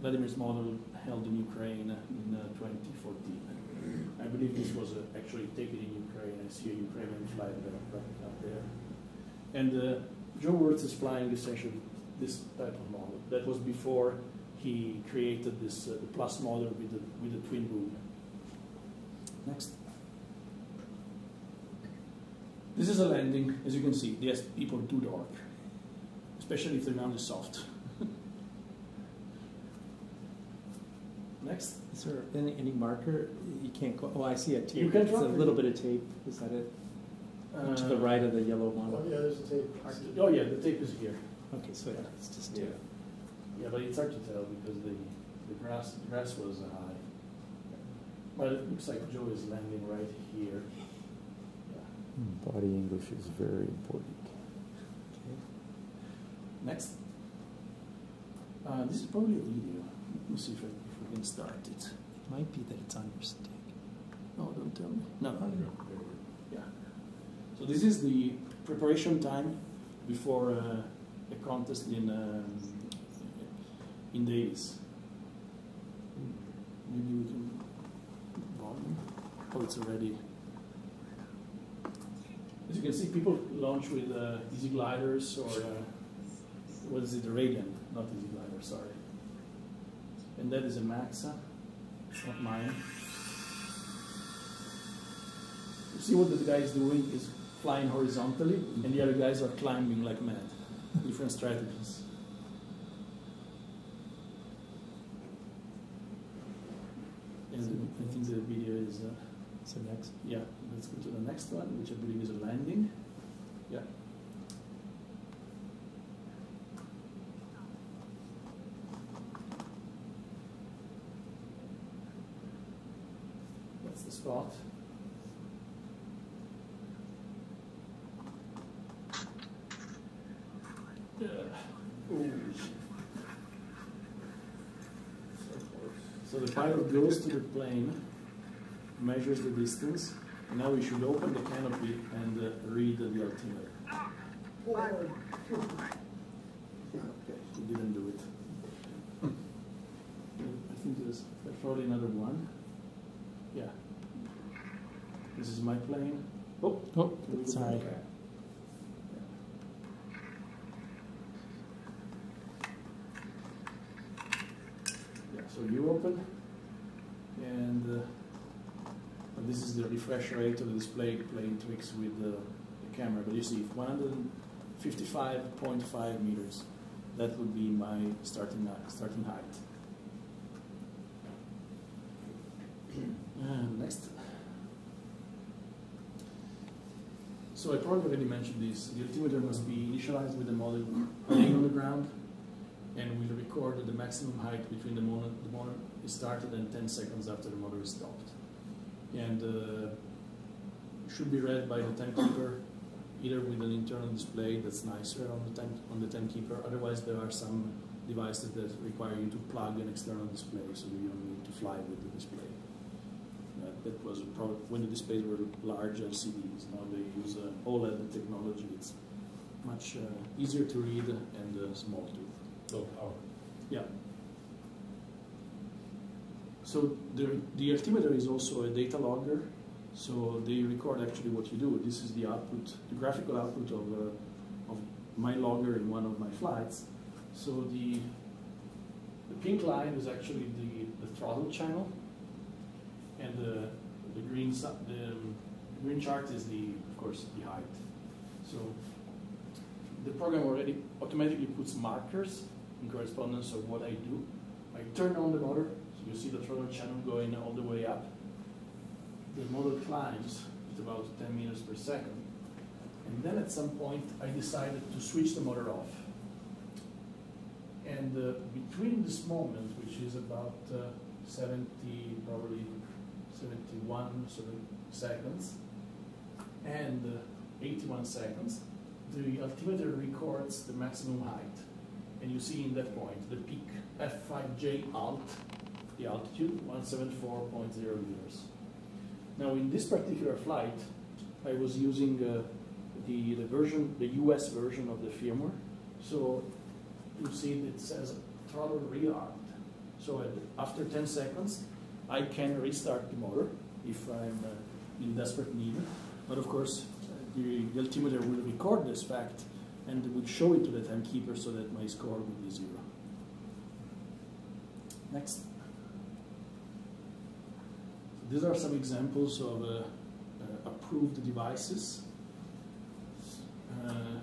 Vladimir's model held in Ukraine in uh, 2014. I believe this was uh, actually taken in Ukraine. I see a Ukrainian right up there. And uh, Joe Wurts is flying essentially this type of model. That was before he created this uh, the plus model with the, with the twin boom. Next. This is a landing, as you can see. Yes, people do dork, especially if the ground is soft. Next. Is there any, any marker? You can't go, oh, I see a tape. You can It's a draw- little bit of tape. Is that it? to the Uh, right of the yellow one. Oh, model? yeah, there's a tape. Oh yeah, the tape is here. Okay, so yeah. it's just Yeah. tape. Yeah, but it's hard to tell because the, the grass the grass was uh, high. But it looks like Joe is landing right here. Yeah. Body English is very important. Okay. Next. Uh, this is probably a video. Let me see if, I, if we can start it. It might be that it's on your stick. No, don't tell me. No. Yeah. So this is the preparation time before uh, a contest in um, in days. Maybe we can volume. Oh, it's already. As you can see, people launch with uh, easy gliders or uh, what is it, the Radian, not easy glider, sorry. And that is a Maxa. It's not mine. You see what the guy is doing is flying horizontally, and the other guys are climbing like mad. Different strategies. And I think the video is, uh, So next. yeah, let's go to the next one, which I believe is a landing. Yeah. That's the spot. Yeah. Ooh. So the pilot goes to the plane, measures the distance, now we should open the canopy and uh, read the altimeter. Okay, we didn't do it. I think there's probably another one. Yeah. This is my plane. Oh, Oh, sorry. Yeah, so you open, and uh, and this is the refresh rate of the display playing tricks with the, the camera. But you see, 155.5 meters. That would be my starting starting height. And next. So I probably already mentioned this. The altimeter must be initialized with the model laying on the ground, and will record the maximum height between the moment the motor is started and 10 seconds after the motor is stopped. And uh, should be read by the timekeeper either with an internal display that's nicer on the time on the timekeeper. Otherwise, there are some devices that require you to plug an external display, so you don't need to fly with the display. Uh, that was when the displays were large LCDs. Now they use uh, OLED technology. It's much uh, easier to read and uh, small too. Low power. Yeah. So the, the altimeter is also a data logger. So they record actually what you do. This is the output, the graphical output of, uh, of my logger in one of my flights. So the, the pink line is actually the, the throttle channel, and the, the green the, um, green chart is the of course the height. So the program already automatically puts markers in correspondence of what I do. I turn on the motor, you see the throttle channel going all the way up. The motor climbs at about 10 meters per second. And then at some point, I decided to switch the motor off. And uh, between this moment, which is about uh, 70, probably 71 sort seconds, and uh, 81 seconds, the altimeter records the maximum height. And you see in that point the peak F5J alt, the altitude, 174.0 meters. Now in this particular flight, I was using uh, the, the version, the US version of the firmware. So you see it says throttle rearmed. So after 10 seconds, I can restart the motor if I'm uh, in desperate need. But of course, the, the altimeter will record this fact and will show it to the timekeeper so that my score will be zero. Next. These are some examples of uh, uh, approved devices. Uh,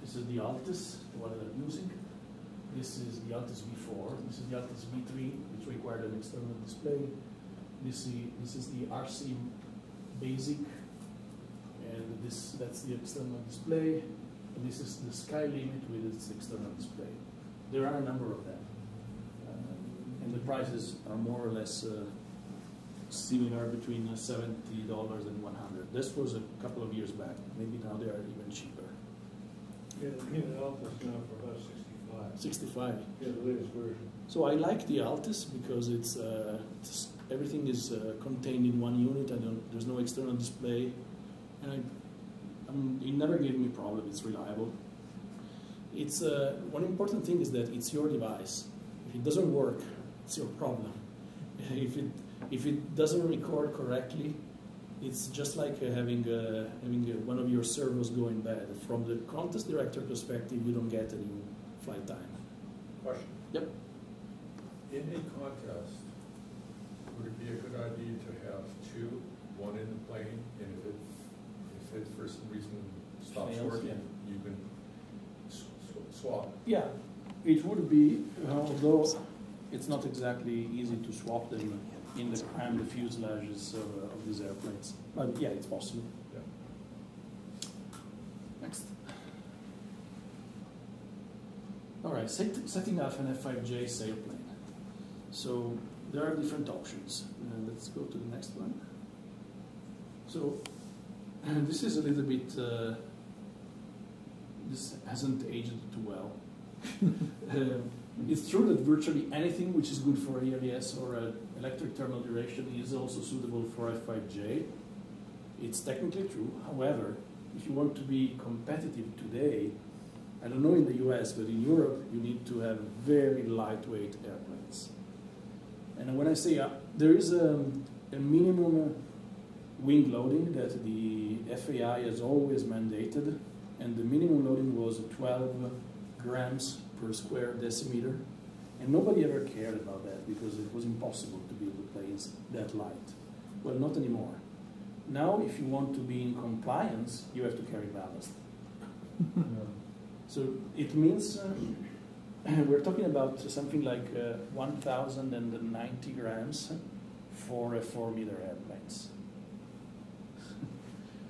this is the Altis, the one that I'm using. This is the Altis V4. This is the Altis V3, which required an external display. This is, this is the RC Basic, and this that's the external display. And this is the Sky Limit with its external display. There are a number of them, uh, and the prices are more or less uh, similar between uh, seventy dollars and one hundred. This was a couple of years back. Maybe now they are even cheaper. Yeah, even Alpha's now for about sixty-five. Sixty-five. Yeah, the latest version. So I like the Altis because it's, uh, it's everything is uh, contained in one unit. I don't, there's no external display, and I, um, it never gave me problem. It's reliable. It's uh, one important thing is that it's your device. If it doesn't work, it's your problem. If it if it doesn't record correctly, it's just like uh, having uh, having uh, one of your servos going bad. From the contest director perspective, you don't get any flight time. Question. Yep. In a contest, would it be a good idea to have two, one in the plane, and if it, if it for some reason stops Fails, working, yeah. you can s- sw- swap? Yeah, it would be, although it's not exactly easy to swap them in the crammed fuselages of, uh, of these airplanes. But yeah, it's possible. Yeah. Next. All right, set, setting up an F5J sailplane. So there are different options. Uh, let's go to the next one. So this is a little bit, uh, this hasn't aged too well. It's true that virtually anything which is good for ALES or uh, electric thermal duration is also suitable for F5J. It's technically true. However, if you want to be competitive today, I don't know in the US, but in Europe, you need to have very lightweight airplanes. And when I say uh, there is a, a minimum wing loading that the FAI has always mandated, and the minimum loading was 12 grams per square decimeter. And nobody ever cared about that because it was impossible to build the planes that light. Well, not anymore. Now, if you want to be in compliance, you have to carry ballast. So it means uh, we're talking about something like uh, 1,090 grams for a 4 meter airplanes.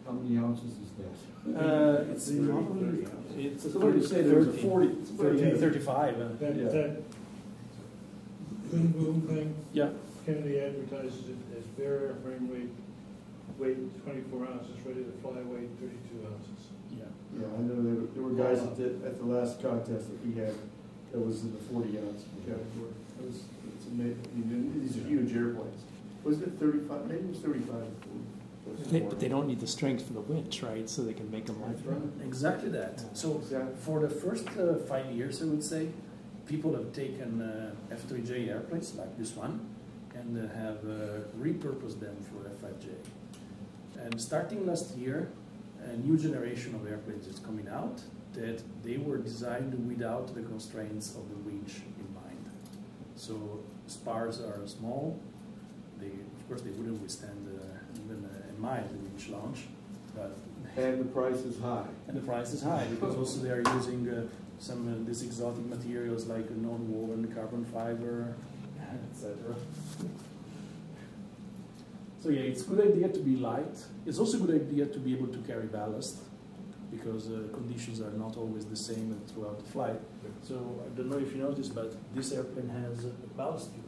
How many ounces is that? Uh, it's not, it's a Somebody thirty, said there was a thirty, 40. thirty, thirty-five, uh, That, Yeah. that boom boom thing, yeah. Kennedy advertises it as barrier frame rate, weight twenty-four ounces, ready to fly weight thirty-two ounces. Yeah. Yeah, I know there were, there were guys at the, at the last contest that we had, that was in the forty ounce category. It was, it's amazing, I mean, these are huge airplanes. Was it thirty-five, maybe it was thirty-five. They- But they don't need the strength for the winch, right, so they can make them light. That's right. Exactly that. So Exactly. for the first uh, five years, I would say, people have taken uh, F3J airplanes like this one and uh, have uh, repurposed them for F5J. And starting last year, a new generation of airplanes is coming out that they were designed without the constraints of the winch in mind. So spars are small. They, of course, they wouldn't withstand a a mild winch launch, but And the price is high. and the price is high because also they are using uh, some uh, these exotic materials like non-woven carbon fiber, etc. So yeah, it's a good idea to be light. It's also a good idea to be able to carry ballast because uh, conditions are not always the same throughout the flight. So I don't know if you noticed, but this airplane has a ballast here.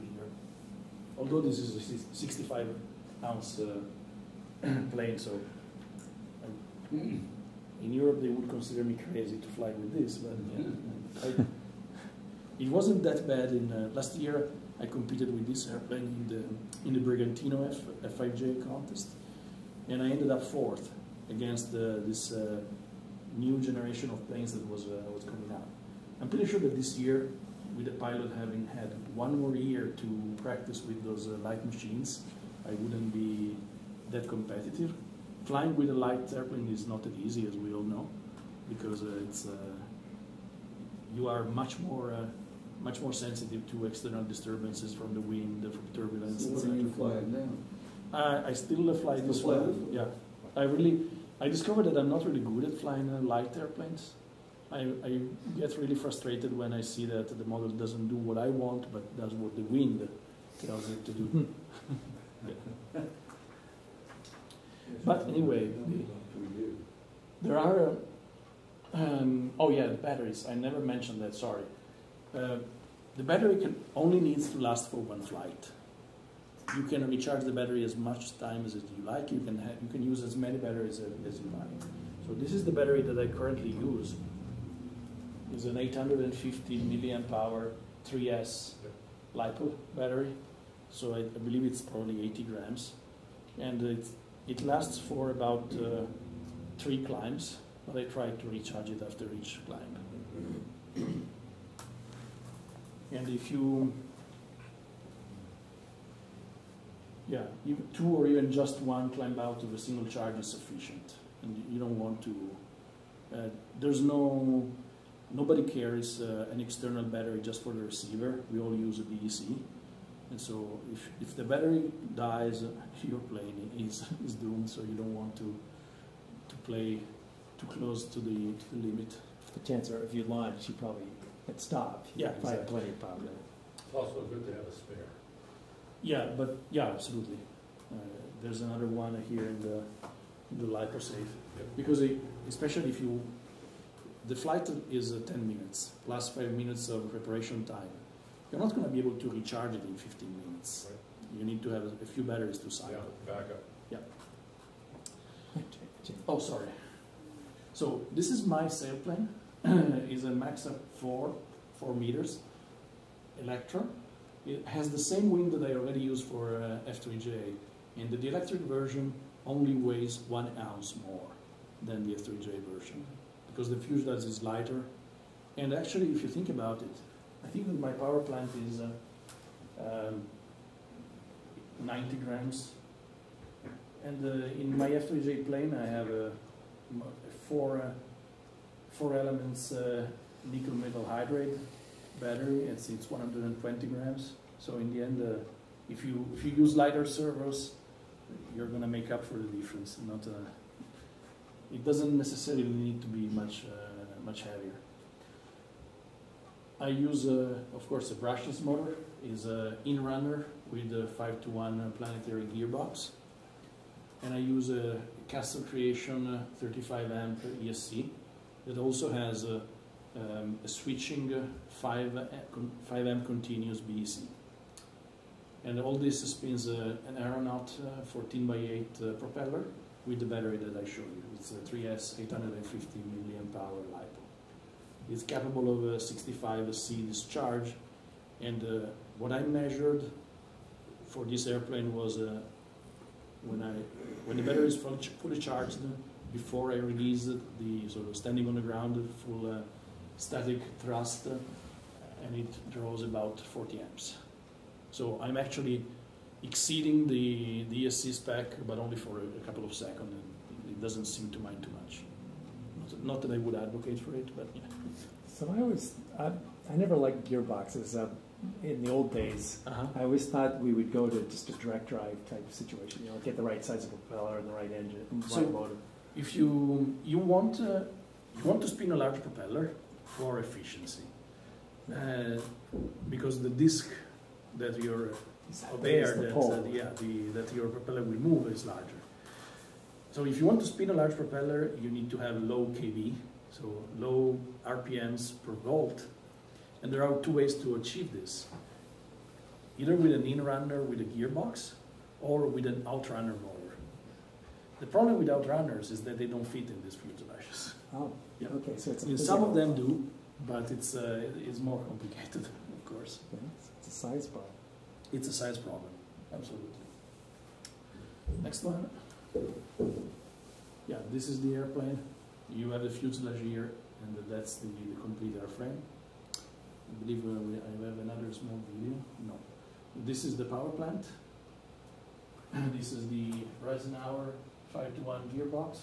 Although this is a 65 ounce uh, plane, so um, in Europe they would consider me crazy to fly with this, but yeah. I, it wasn't that bad. In uh, last year, I competed with this airplane in the in the Brigantino F, F5J contest, and I ended up fourth against this uh, new generation of planes that was uh, was coming out. I'm pretty sure that this year, with the pilot having had one more year to practice with those uh, light machines, I wouldn't be that competitive. Flying with a light airplane is not that easy, as we all know, because uh, it's uh, you are much more uh, much more sensitive to external disturbances from the wind, from turbulence, So what etc. are you flying now? I, I still uh, fly Still this fly one. Yeah, I really I discovered that I'm not really good at flying uh, light airplanes. I, I get really frustrated when I see that the model doesn't do what I want, but does what the wind tells it to do. But anyway, There are, um, oh yeah, the batteries. I never mentioned that. Sorry. Uh, the battery can only needs to last for one flight. You can recharge the battery as much time as you like. You can ha- you can use as many batteries as, as you like. So this is the battery that I currently use. It's an 850 milliamp hour 3S LiPo battery. So I, I believe it's probably 80 grams, and it it lasts for about. Uh, three climbs, but I try to recharge it after each climb. And if you, yeah, two or even just one climb out of a single charge is sufficient, and you- don't want to. Uh, there's no, nobody carries uh, an external battery just for the receiver. We all use a BEC, and so if if the battery dies, your plane is is doomed. So you don't want to to play too close to the, to the limit. The chances are if you launch, you probably hit stop. You Yeah, probably have exactly. plenty of power. It's also good to have a spare. Yeah, but yeah, absolutely. Uh, there's another one here in the in the LiPo safe because it, especially if you the flight is uh, 10 minutes plus five minutes of preparation time. You're not going to be able to recharge it in 15 minutes. Right. You need to have a few batteries to cycle. Yeah, backup. Yeah. Oh, sorry. So this is my sailplane. it's a Maxa 4, 4 meters, Electra. It has the same wing that I already use for uh, F3J, and the electric version only weighs one ounce more than the F3J version because the fuselage is lighter. And actually, if you think about it, I think that my power plant is uh, um, 90 grams and uh, in my F3J plane, I have m- four uh, four elements uh, nickel metal hydride battery. It's it's 120 grams. So in the end, uh, if you if you use lighter servos, you're gonna make up for the difference. Not uh, it doesn't necessarily need to be much uh, much heavier. I use, uh, of course, a brushless motor. is an in runner with a five to one planetary gearbox and I use a Castle Creation uh, 35 amp ESC that also has a, um, a switching uh, 5, uh, 5 amp continuous BEC. And all this spins uh, an Aeronaut uh, 14 by 8 uh, propeller with the battery that I showed you. It's a 3S 850 milliamp hour LiPo. It's capable of a 65 C discharge, and uh, what I measured for this airplane was uh, when I when the battery is fully, charged before I release the sort of standing on the ground full uh, static thrust, and it draws about 40 amps. So I'm actually exceeding the, the ESC spec, but only for a, a couple of seconds, it doesn't seem to mind too much. Not, that I would advocate for it, but yeah. So I always, I, I never liked gearboxes. Uh, in the old days, Uh-huh. I always thought we would go to just a direct drive type of situation. You know, get the right size of propeller and the right engine, So- right motor. If you you want uh, you want to spin a large propeller for efficiency, uh, because the disc that you're Is of air the that, pole. uh, yeah, the, that your propeller will move is larger. So if you want to spin a large propeller, you need to have low kV, so low RPMs per volt. And there are two ways to achieve this. Either with an in-runner with a gearbox, or with an outrunner motor. The problem with outrunners is that they don't fit in these fuselages. Oh, Yeah. okay. So it's I a mean, some of them do, but it's, uh, it's more complicated, of course. It's a size problem. It's a size problem, absolutely. Next one. Yeah, this is the airplane. You have the fuselage here, and that's the, the complete airframe. I believe uh, we, I have another small video. No. This is the power plant. this is the Reisenauer 5 to 1 gearbox.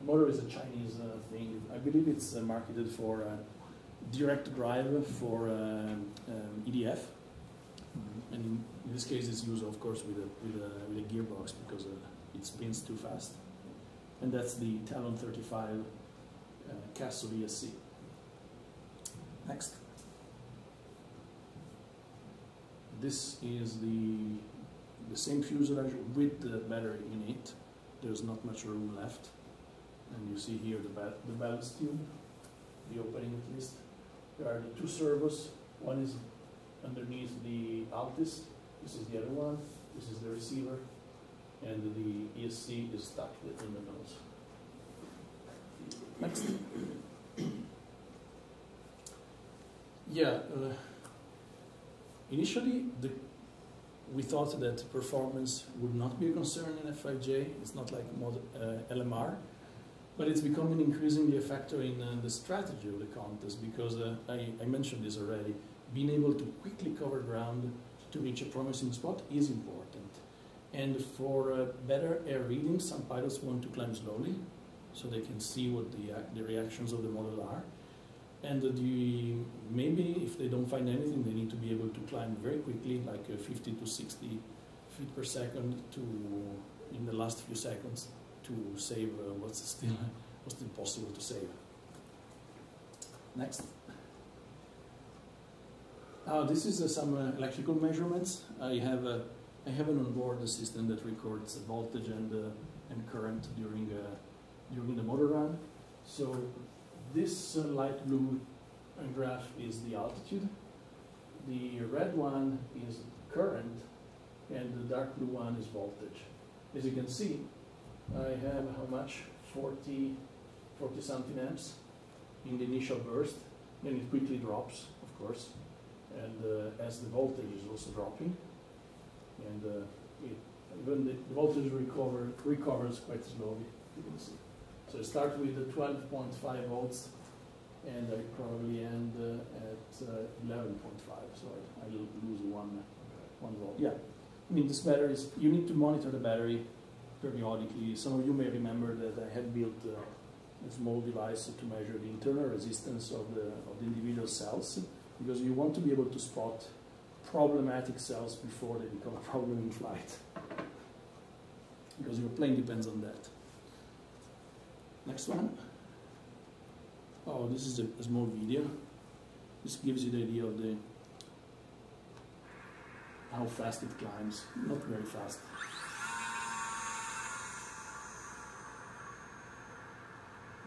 The motor is a Chinese uh, thing. I believe it's uh, marketed for uh, direct drive for um, um, EDF. And in, in this case, it's used, of course, with a, with a, with a gearbox because uh, it spins too fast. And that's the Talon 35 uh, Castle ESC. Next. This is the, the same fuselage with the battery in it. There's not much room left. And you see here the, ba the ballast tube, the opening at least. There are the two servos. One is underneath the Altis. This is the other one. This is the receiver. And the ESC is stuck in the nose. Next. Yeah. Uh, initially, the, we thought that performance would not be a concern in F5J. It's not like mod, uh, LMR. But it's becoming increasingly a factor in uh, the strategy of the contest because uh, I, I mentioned this already being able to quickly cover ground to reach a promising spot is important. And for uh, better air reading, some pilots want to climb slowly so they can see what the, ac- the reactions of the model are. And uh, the, maybe if they don't find anything, they need to be able to climb very quickly, like uh, 50 to 60 feet per second to, in the last few seconds, to save uh, what's still, what's still possible to save. Next. Uh, this is uh, some uh, electrical measurements. I have I have an onboard system that records the voltage and and current during uh, during the motor run. So this uh, light blue graph is the altitude. The red one is current, and the dark blue one is voltage. As you can see, I have how much 40 40 something amps in the initial burst. Then it quickly drops, of course and uh, as the voltage is also dropping, and uh, it, even the, voltage recover, recovers quite slowly, you can see. So I start with the 12.5 volts, and I probably end uh, at uh, 11.5, so I, I lo- lose one, one volt. Yeah, I mean, this battery is, you need to monitor the battery periodically. Some of you may remember that I had built uh, a small device to measure the internal resistance of the, of the individual cells because you want to be able to spot problematic cells before they become a problem in flight. Because your plane depends on that. Next one. Oh, this is a, a small video. This gives you the idea of the how fast it climbs. Not very fast.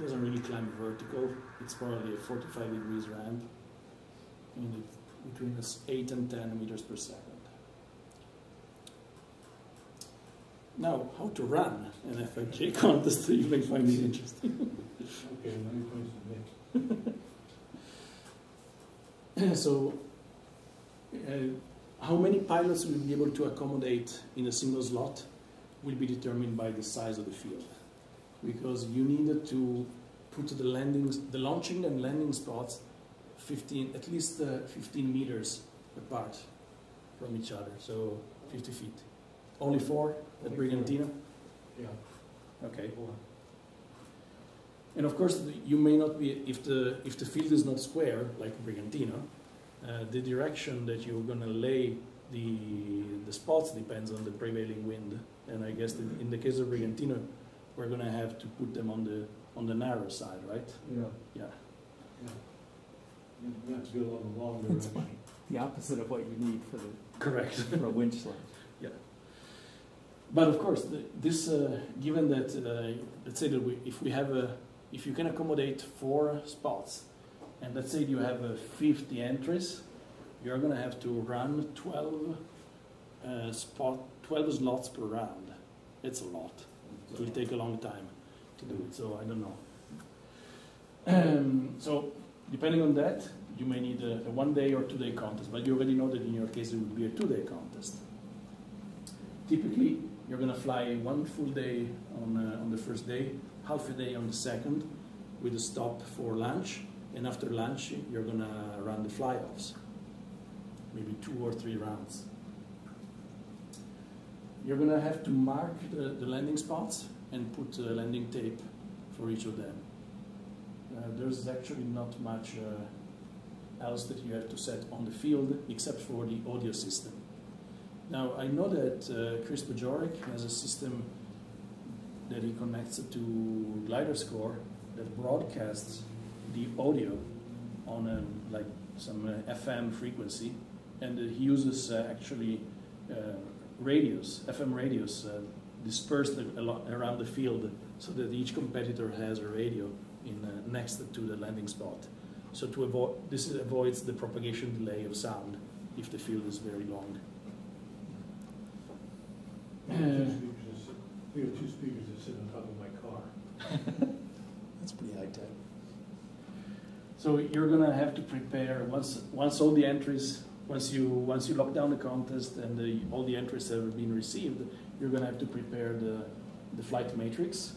doesn't really climb vertical. It's probably a 45 degrees ramp, and it, between us 8 and 10 meters per second. Now, how to run an F5J contest, you may find it interesting. Okay, let me so, uh, how many pilots will be able to accommodate in a single slot will be determined by the size of the field. Because you need to put the landings, the launching and landing spots 15, at least uh, 15 meters apart from each other, so 50 feet. Only four at. Brigantino? Yeah. Okay. And of course, you may not be, if the, if the field is not square, like Brigantino, uh, the direction that you're going to lay the, the spots depends on the prevailing wind. And I guess in the case of Brigantino, we're going to have to put them on the, on the narrow side, right? Yeah. Yeah. You have to go along the long It's direction. The opposite of what you need for the Correct. for a winch sled. But of course, the, this, uh, given that, uh, let's say that we, if we have a, if you can accommodate four spots, and let's say you have uh, 50 entries, you're going to have to run 12 uh, spot, 12 slots per round. It's a lot. It will take a long time to do it, so I don't know. Um, so, depending on that, you may need a, a one day or two day contest, but you already know that in your case it would be a two day contest. Typically, you're going to fly one full day on, uh, on the first day, half a day on the second, with a stop for lunch, and after lunch, you're going to run the fly offs. Maybe two or three rounds. You're going to have to mark the, the landing spots and put uh, landing tape for each of them. Uh, there's actually not much uh, else that you have to set on the field except for the audio system. Now, I know that uh, Chris Bajorek has a system that he connects to GliderScore that broadcasts the audio on a, like some uh, FM frequency, and uh, he uses uh, actually radios, FM radios, dispersed around the field, so that each competitor has a radio in uh, next to the landing spot. So to avoid this avoids the propagation delay of sound if the field is very long. I have two speakers that sit- We have two speakers that sit on top of my car. That's pretty high tech. So you're gonna have to prepare once once all the entries once you once you lock down the contest and the, all the entries have been received, you're gonna have to prepare the the flight matrix,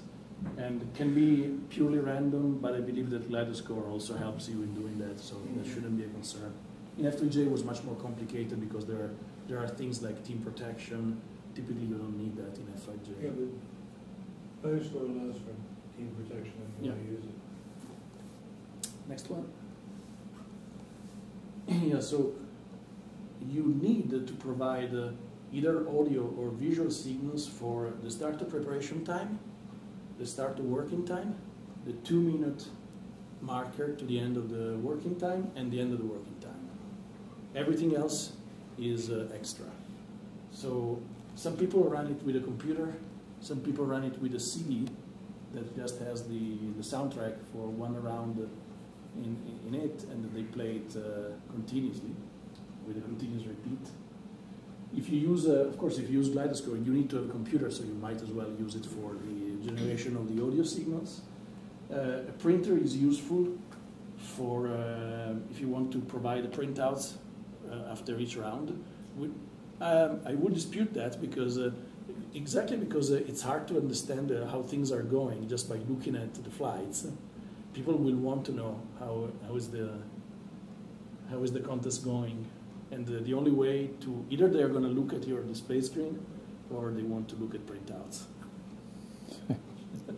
and it can be purely random, but I believe that GliderScore also helps you in doing that, so that shouldn't be a concern. In F3J it was much more complicated because there are there are things like team protection. Typically, you don't need that in F5J. Yeah, but GliderScore allows for team protection if you want to use it. Next one. yeah, so you need to provide uh, either audio or visual signals for the start of preparation time, the start of working time, the two minute marker to the end of the working time, and the end of the working time. Everything else is uh, extra. So some people run it with a computer, some people run it with a CD that just has the, the soundtrack for one round in, in it, and they play it uh, continuously with a continuous repeat. If you use, uh, of course, if you use GliderScore, you need to have a computer, so you might as well use it for the generation of the audio signals. Uh, a printer is useful for uh, if you want to provide printouts uh, after each round. We, um, I would dispute that because uh, exactly because uh, it's hard to understand how things are going just by looking at the flights. People will want to know how, how is the how is the contest going, and the, the only way to either they're going to look at your display screen, or they want to look at printouts.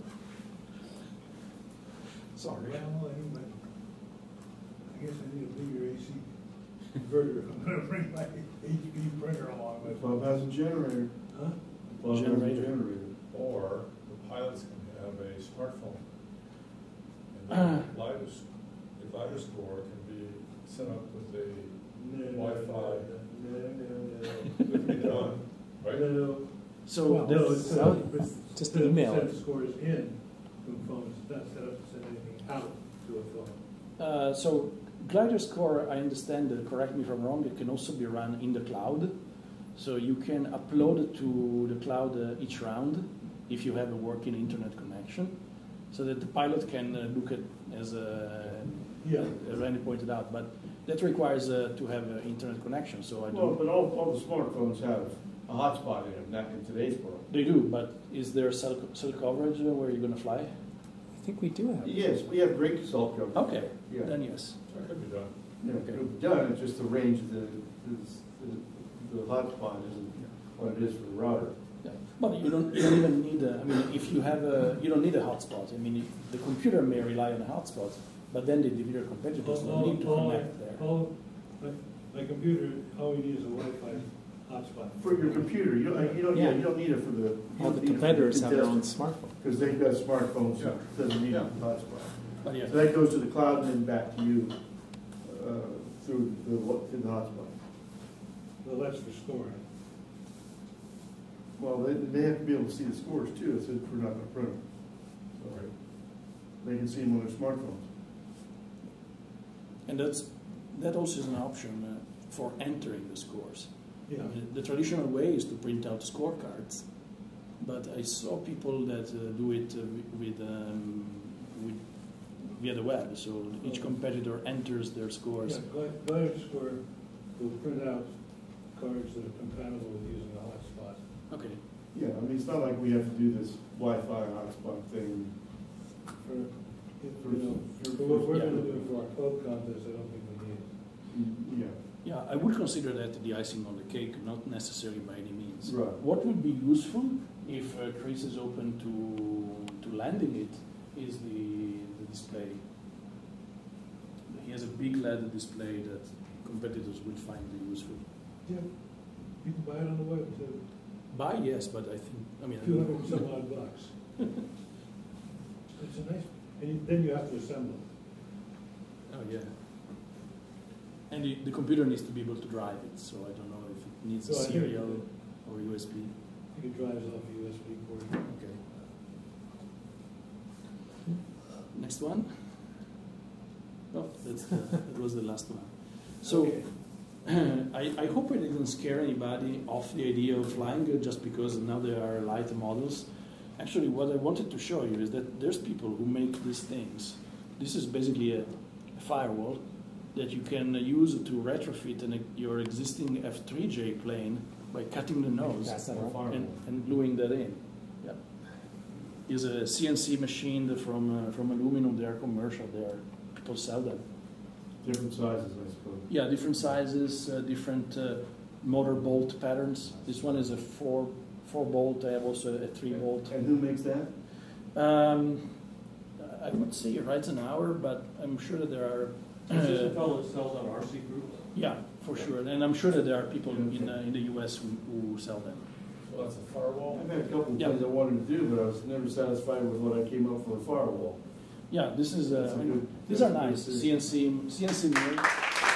Sorry. Well, anyway, I guess I need a bigger AC converter if I'm gonna bring my HP printer along with me. Bob has a generator. Huh? Bob has a Generator. generator. Or the pilots can have a smartphone. Uh. And the Lidus, the Lidus score can be set up with a, No, no, Wi-Fi. No, no, no. it can be done, right? No, So Well, the- no, it's, uh, well, but just instead of email set it. Scores in, from phones, it's not set up to send anything out to a phone. Uh, so GliderScore, I understand, uh, correct me if I'm wrong, it can also be run in the cloud. So you can upload it to the cloud uh, each round if you have a working internet connection, so that the pilot can uh, look at, as uh, Yeah. as Randy pointed out. But that requires uh, to have an internet connection. So I Well, don't. but all, all the smartphones have a hotspot in not in today's world. They do, but is there cell, cell coverage where you're going to fly? I think we do have. Yes, we have great cell coverage. Okay, Yeah. then yes. That could be done. Yeah, Okay. it'll be done, it's just the range of the, the, the hotspot isn't what it is for the router. Yeah, but you don't, you don't even need a, I mean, if you have a, you don't need a hotspot. I mean, the computer may rely on a hotspot, but then the individual competitors don't need to all- connect there. all- my, my computer, all you need is a Wi-Fi hotspot. For your computer, you don't, you don't, yeah, you don't need it for the. you All don't the need it for competitors have their own contestant, smartphone. Because they've got smartphones, so Yeah. it doesn't need a Yeah. hotspot. But yeah, So that goes to the cloud and then back to you, uh, through the, wa- through the hotspot. Well, that's for scoring. Well, they, they have to be able to see the scores too, since we're not gonna print them. So Right. They can see them on their smartphones. and that's, that also is an option uh, for entering the scores. Yeah. I mean, The traditional way is to print out scorecards, but I saw people that uh, do it uh, with, um, with, via the web, so each competitor enters their scores. Yeah, Gli- GliderScore will print out cards that are compatible with using a hotspot. Okay, Yeah, I mean, it's not like we have to do this Wi-Fi hotspot thing. For, you know, for what we're gonna do for our club contest, I don't think we need it. Yeah, Yeah, I would consider that the icing on the cake, not necessarily by any means. Right. What would be useful if uh, Chris is open to, to landing it is the, the display. He has a big LED display that competitors will find useful. Yeah, you can buy it on the web too, Buy, yes, but I think, I mean, I two hundred some odd bucks. It's a nice, and then you have to assemble. oh, yeah. And the, the computer needs to be able to drive it, so I don't know if it needs a So I think serial or USB. I think it drives off a USB port. Okay. Next one. Oh, that's the, that was the last one. So, Okay. I, I hope it didn't scare anybody off the idea of flying just because now there are lighter models. Actually, what I wanted to show you is that there's people who make these things. This is basically a, a firewall that you can use to retrofit an, your existing F3J plane by cutting the nose Pass that around. and, and gluing that in. Yep. Is a CNC machine from uh, from aluminum. They are commercial. They are people sell them. different sizes, I suppose. Yeah, different sizes, uh, different uh, motor bolt patterns. This one is a four four bolt. I have also a three bolt. And who makes that? Um, I would say right an hour, but I'm sure that there are. Is this a uh, fellow that sells on RC groups? yeah, for sure, and I'm sure that there are people in uh, in the U.S. who, who sell them. So that's a firewall? I've had a couple of Yeah. things I wanted to do, but I was never satisfied with what I came up for a firewall. Yeah, this is. Uh, That's a I good- these are that's a good nice. decision. CNC CNC mills.